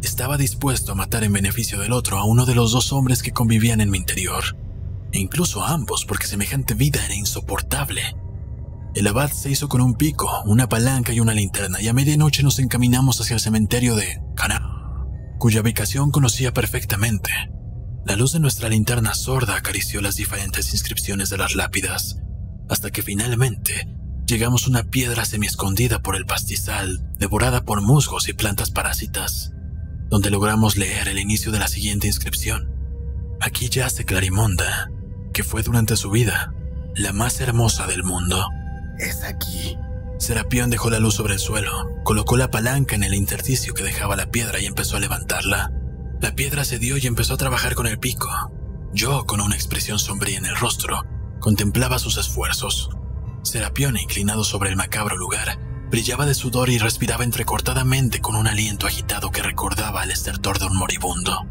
Estaba dispuesto a matar en beneficio del otro a uno de los dos hombres que convivían en mi interior, e incluso a ambos porque semejante vida era insoportable. El abad se hizo con un pico, una palanca y una linterna, y a medianoche nos encaminamos hacia el cementerio de Cana, cuya ubicación conocía perfectamente. La luz de nuestra linterna sorda acarició las diferentes inscripciones de las lápidas, hasta que finalmente llegamos a una piedra semi-escondida por el pastizal, devorada por musgos y plantas parásitas, donde logramos leer el inicio de la siguiente inscripción. Aquí yace Clarimonda, que fue durante su vida la más hermosa del mundo. Es aquí. Serapión dejó la luz sobre el suelo, colocó la palanca en el intersticio que dejaba la piedra y empezó a levantarla. La piedra cedió y empezó a trabajar con el pico. Yo, con una expresión sombría en el rostro, contemplaba sus esfuerzos. Serapión, inclinado sobre el macabro lugar, brillaba de sudor y respiraba entrecortadamente con un aliento agitado que recordaba al estertor de un moribundo.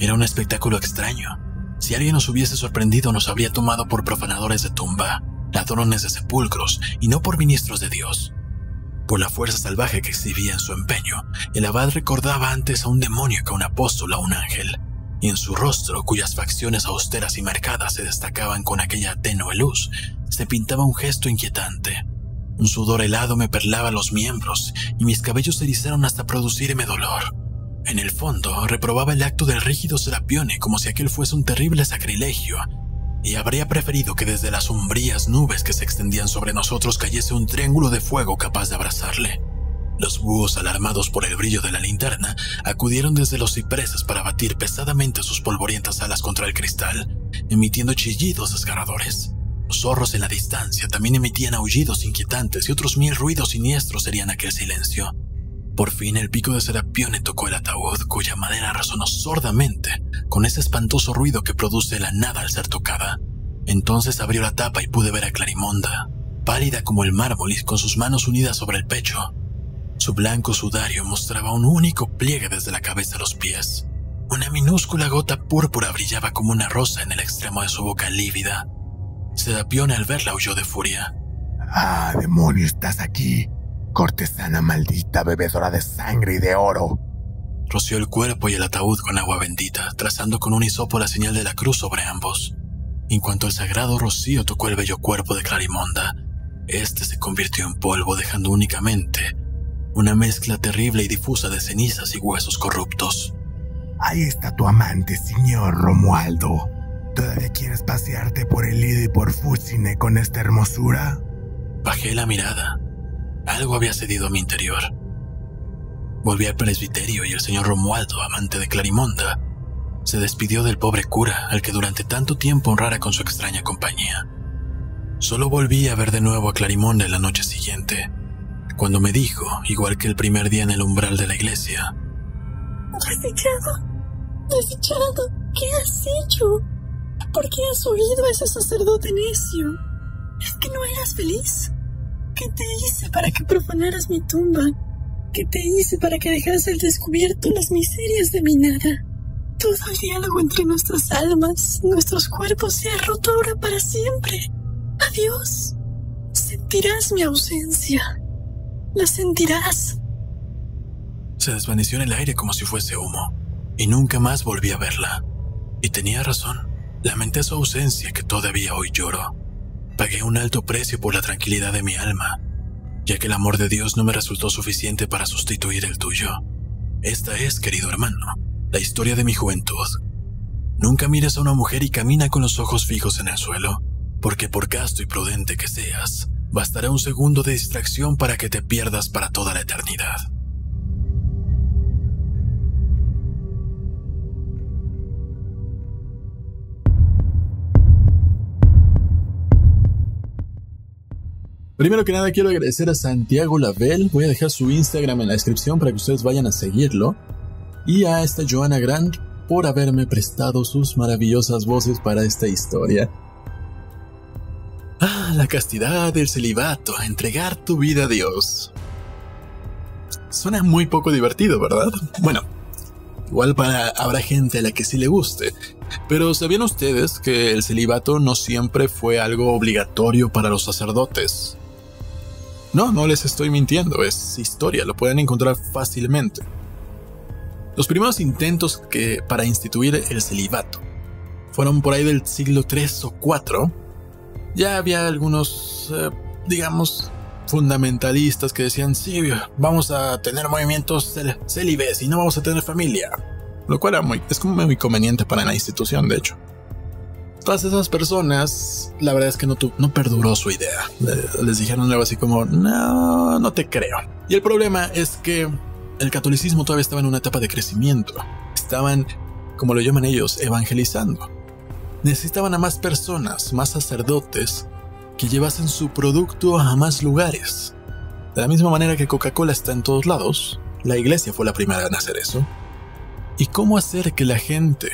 Era un espectáculo extraño. Si alguien nos hubiese sorprendido nos habría tomado por profanadores de tumba ladrones de sepulcros y no por ministros de Dios. Por la fuerza salvaje que exhibía en su empeño, el abad recordaba antes a un demonio que a un apóstol o a un ángel, y en su rostro, cuyas facciones austeras y marcadas se destacaban con aquella tenue luz, se pintaba un gesto inquietante. Un sudor helado me perlaba los miembros y mis cabellos se erizaron hasta producirme dolor. En el fondo, reprobaba el acto del rígido Serapione como si aquel fuese un terrible sacrilegio y habría preferido que desde las sombrías nubes que se extendían sobre nosotros cayese un triángulo de fuego capaz de abrazarle. Los búhos, alarmados por el brillo de la linterna, acudieron desde los cipreses para batir pesadamente sus polvorientas alas contra el cristal, emitiendo chillidos desgarradores. Los zorros en la distancia también emitían aullidos inquietantes y otros mil ruidos siniestros serían aquel silencio. Por fin el pico de Serapione tocó el ataúd, cuya madera resonó sordamente con ese espantoso ruido que produce la nada al ser tocada. Entonces abrió la tapa y pude ver a Clarimonda, pálida como el mármol y con sus manos unidas sobre el pecho. Su blanco sudario mostraba un único pliegue desde la cabeza a los pies. Una minúscula gota púrpura brillaba como una rosa en el extremo de su boca lívida. Serapione al verla huyó de furia. Ah, demonio, estás aquí cortesana maldita, bebedora de sangre y de oro. Roció el cuerpo y el ataúd con agua bendita, trazando con un hisopo la señal de la cruz sobre ambos. En cuanto el sagrado rocío tocó el bello cuerpo de Clarimonda, este se convirtió en polvo, dejando únicamente una mezcla terrible y difusa de cenizas y huesos corruptos. Ahí está tu amante, señor Romualdo. ¿Todavía quieres pasearte por el Lido y por Fusine con esta hermosura? Bajé la mirada algo había cedido a mi interior. Volví al presbiterio y el señor Romualdo, amante de Clarimonda, se despidió del pobre cura al que durante tanto tiempo honrara con su extraña compañía. Solo volví a ver de nuevo a Clarimonda en la noche siguiente, cuando me dijo, igual que el primer día en el umbral de la iglesia, Desdichado, desdichado, ¿qué has hecho? ¿Por qué has oído a ese sacerdote necio? ¿Es que no eras feliz? ¿Qué te hice para que profanaras mi tumba? ¿Qué te hice para que dejaras al descubierto las miserias de mi nada? Todo el diálogo entre nuestras almas, nuestros cuerpos se ha roto ahora para siempre. Adiós. Sentirás mi ausencia. La sentirás. Se desvaneció en el aire como si fuese humo, y nunca más volví a verla. Y tenía razón. Lamenté su ausencia que todavía hoy lloro. Pagué un alto precio por la tranquilidad de mi alma, ya que el amor de Dios no me resultó suficiente para sustituir el tuyo. Esta es, querido hermano, la historia de mi juventud. Nunca mires a una mujer y camina con los ojos fijos en el suelo, porque por casto y prudente que seas, bastará un segundo de distracción para que te pierdas para toda la eternidad. Primero que nada quiero agradecer a Santiago Label, voy a dejar su Instagram en la descripción para que ustedes vayan a seguirlo, y a esta Joana Grant por haberme prestado sus maravillosas voces para esta historia. Ah, la castidad, el celibato, entregar tu vida a Dios. Suena muy poco divertido, ¿verdad? Bueno, igual para habrá gente a la que sí le guste, pero ¿sabían ustedes que el celibato no siempre fue algo obligatorio para los sacerdotes? No, no les estoy mintiendo, es historia, lo pueden encontrar fácilmente. Los primeros intentos que, para instituir el celibato fueron por ahí del siglo III o IV. Ya había algunos, eh, digamos, fundamentalistas que decían, sí, vamos a tener movimientos celibes y no vamos a tener familia. Lo cual era muy, es como muy conveniente para la institución, de hecho todas esas personas, la verdad es que no, no perduró su idea. Les dijeron algo así como, no, no te creo. Y el problema es que el catolicismo todavía estaba en una etapa de crecimiento. Estaban, como lo llaman ellos, evangelizando. Necesitaban a más personas, más sacerdotes, que llevasen su producto a más lugares. De la misma manera que Coca-Cola está en todos lados, la iglesia fue la primera en hacer eso. ¿Y cómo hacer que la gente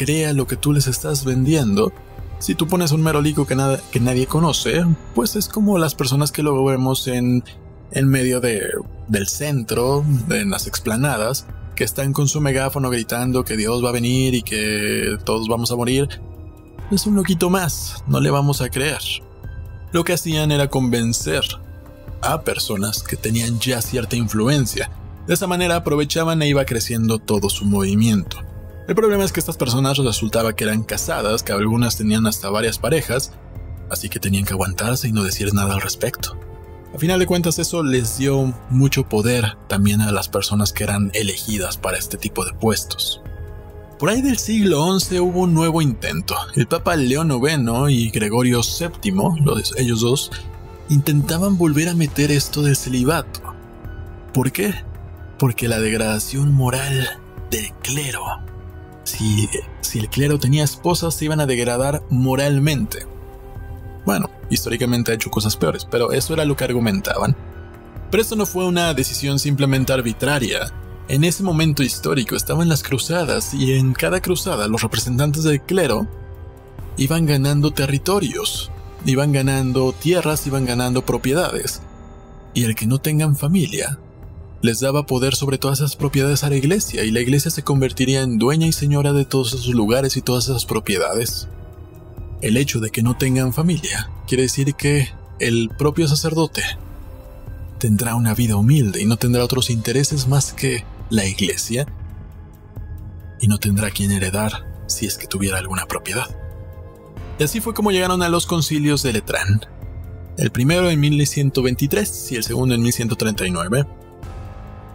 crea lo que tú les estás vendiendo. Si tú pones un merolico que, nada, que nadie conoce, pues es como las personas que lo vemos en, en medio de, del centro, en las explanadas, que están con su megáfono gritando que Dios va a venir y que todos vamos a morir. Es un loquito más, no le vamos a creer. Lo que hacían era convencer a personas que tenían ya cierta influencia. De esa manera aprovechaban e iba creciendo todo su movimiento. El problema es que estas personas resultaba que eran casadas, que algunas tenían hasta varias parejas, así que tenían que aguantarse y no decir nada al respecto. A final de cuentas eso les dio mucho poder también a las personas que eran elegidas para este tipo de puestos. Por ahí del siglo XI hubo un nuevo intento. El Papa León IX y Gregorio VII, ellos dos, intentaban volver a meter esto del celibato. ¿Por qué? Porque la degradación moral del clero si, el clero tenía esposas se iban a degradar moralmente. Bueno, históricamente ha hecho cosas peores, pero eso era lo que argumentaban. Pero esto no fue una decisión simplemente arbitraria. En ese momento histórico estaban las cruzadas y en cada cruzada los representantes del clero iban ganando territorios, iban ganando tierras, iban ganando propiedades. Y el que no tengan familia les daba poder sobre todas esas propiedades a la iglesia y la iglesia se convertiría en dueña y señora de todos esos lugares y todas esas propiedades. El hecho de que no tengan familia quiere decir que el propio sacerdote tendrá una vida humilde y no tendrá otros intereses más que la iglesia y no tendrá quien heredar si es que tuviera alguna propiedad. Y así fue como llegaron a los concilios de Letrán, el primero en 1123 y el segundo en 1139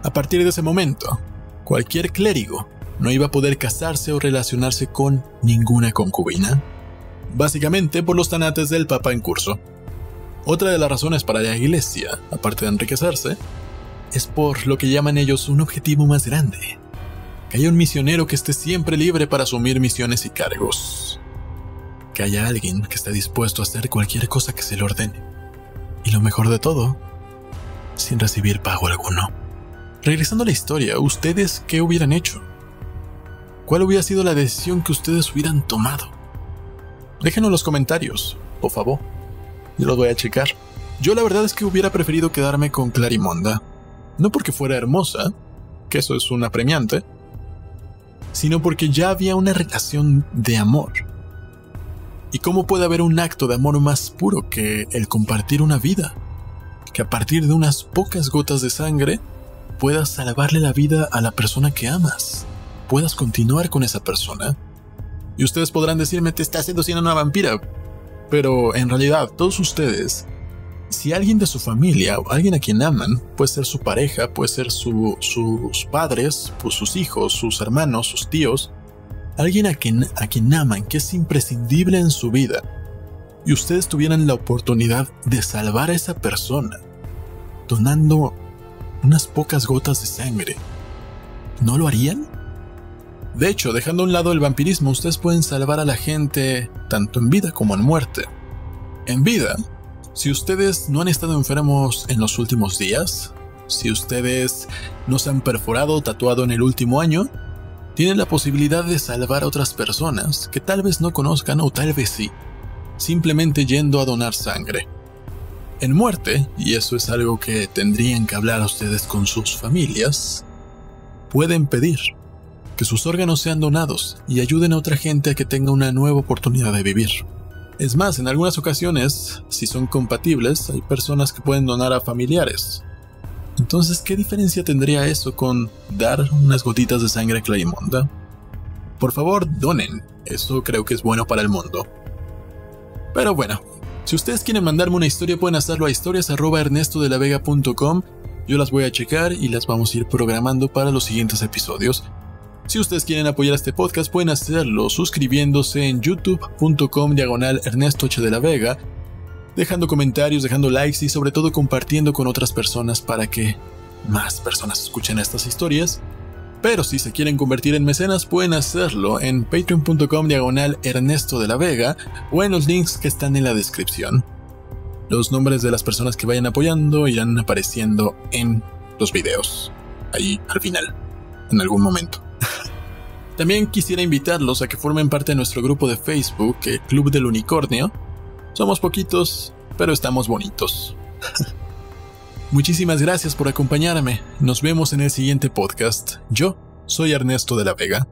a partir de ese momento, cualquier clérigo no iba a poder casarse o relacionarse con ninguna concubina, básicamente por los tanates del Papa en curso. Otra de las razones para la Iglesia, aparte de enriquecerse, es por lo que llaman ellos un objetivo más grande, Que haya un misionero que esté siempre libre para asumir misiones y cargos. Que haya alguien que esté dispuesto a hacer cualquier cosa que se le ordene. Y lo mejor de todo, sin recibir pago alguno. Regresando a la historia, ¿ustedes qué hubieran hecho? ¿Cuál hubiera sido la decisión que ustedes hubieran tomado? Déjenlo en los comentarios, por favor. Yo los voy a checar. Yo la verdad es que hubiera preferido quedarme con Clarimonda. No porque fuera hermosa, que eso es una premiante, sino porque ya había una relación de amor. ¿Y cómo puede haber un acto de amor más puro que el compartir una vida? Que a partir de unas pocas gotas de sangre puedas salvarle la vida a la persona que amas, puedas continuar con esa persona. Y ustedes podrán decirme, te estás seduciendo una vampira. Pero en realidad, todos ustedes, si alguien de su familia o alguien a quien aman, puede ser su pareja, puede ser sus padres, pues sus hijos, sus hermanos, sus tíos, alguien a quien, a quien aman, que es imprescindible en su vida, y ustedes tuvieran la oportunidad de salvar a esa persona, donando unas pocas gotas de sangre, ¿no lo harían? De hecho, dejando a un lado el vampirismo, ustedes pueden salvar a la gente tanto en vida como en muerte. En vida, si ustedes no han estado enfermos en los últimos días, si ustedes no se han perforado o tatuado en el último año, tienen la posibilidad de salvar a otras personas que tal vez no conozcan o tal vez sí, simplemente yendo a donar sangre. En muerte, y eso es algo que tendrían que hablar ustedes con sus familias, pueden pedir que sus órganos sean donados y ayuden a otra gente a que tenga una nueva oportunidad de vivir. Es más, en algunas ocasiones, si son compatibles, hay personas que pueden donar a familiares. Entonces, ¿qué diferencia tendría eso con dar unas gotitas de sangre a Clarimonda? Por favor, donen. Eso creo que es bueno para el mundo. Pero bueno, si ustedes quieren mandarme una historia pueden hacerlo a historias@ernestodelavega.com. Yo las voy a checar y las vamos a ir programando para los siguientes episodios. Si ustedes quieren apoyar este podcast pueden hacerlo suscribiéndose en youtube.com diagonal Ernesto H dejando comentarios, dejando likes y sobre todo compartiendo con otras personas para que más personas escuchen estas historias. Pero si se quieren convertir en mecenas pueden hacerlo en patreon.com diagonal Ernesto de la Vega o en los links que están en la descripción. Los nombres de las personas que vayan apoyando irán apareciendo en los videos, ahí al final, en algún momento. También quisiera invitarlos a que formen parte de nuestro grupo de Facebook, el Club del Unicornio. Somos poquitos, pero estamos bonitos. Muchísimas gracias por acompañarme. Nos vemos en el siguiente podcast. Yo soy Ernesto de la Vega.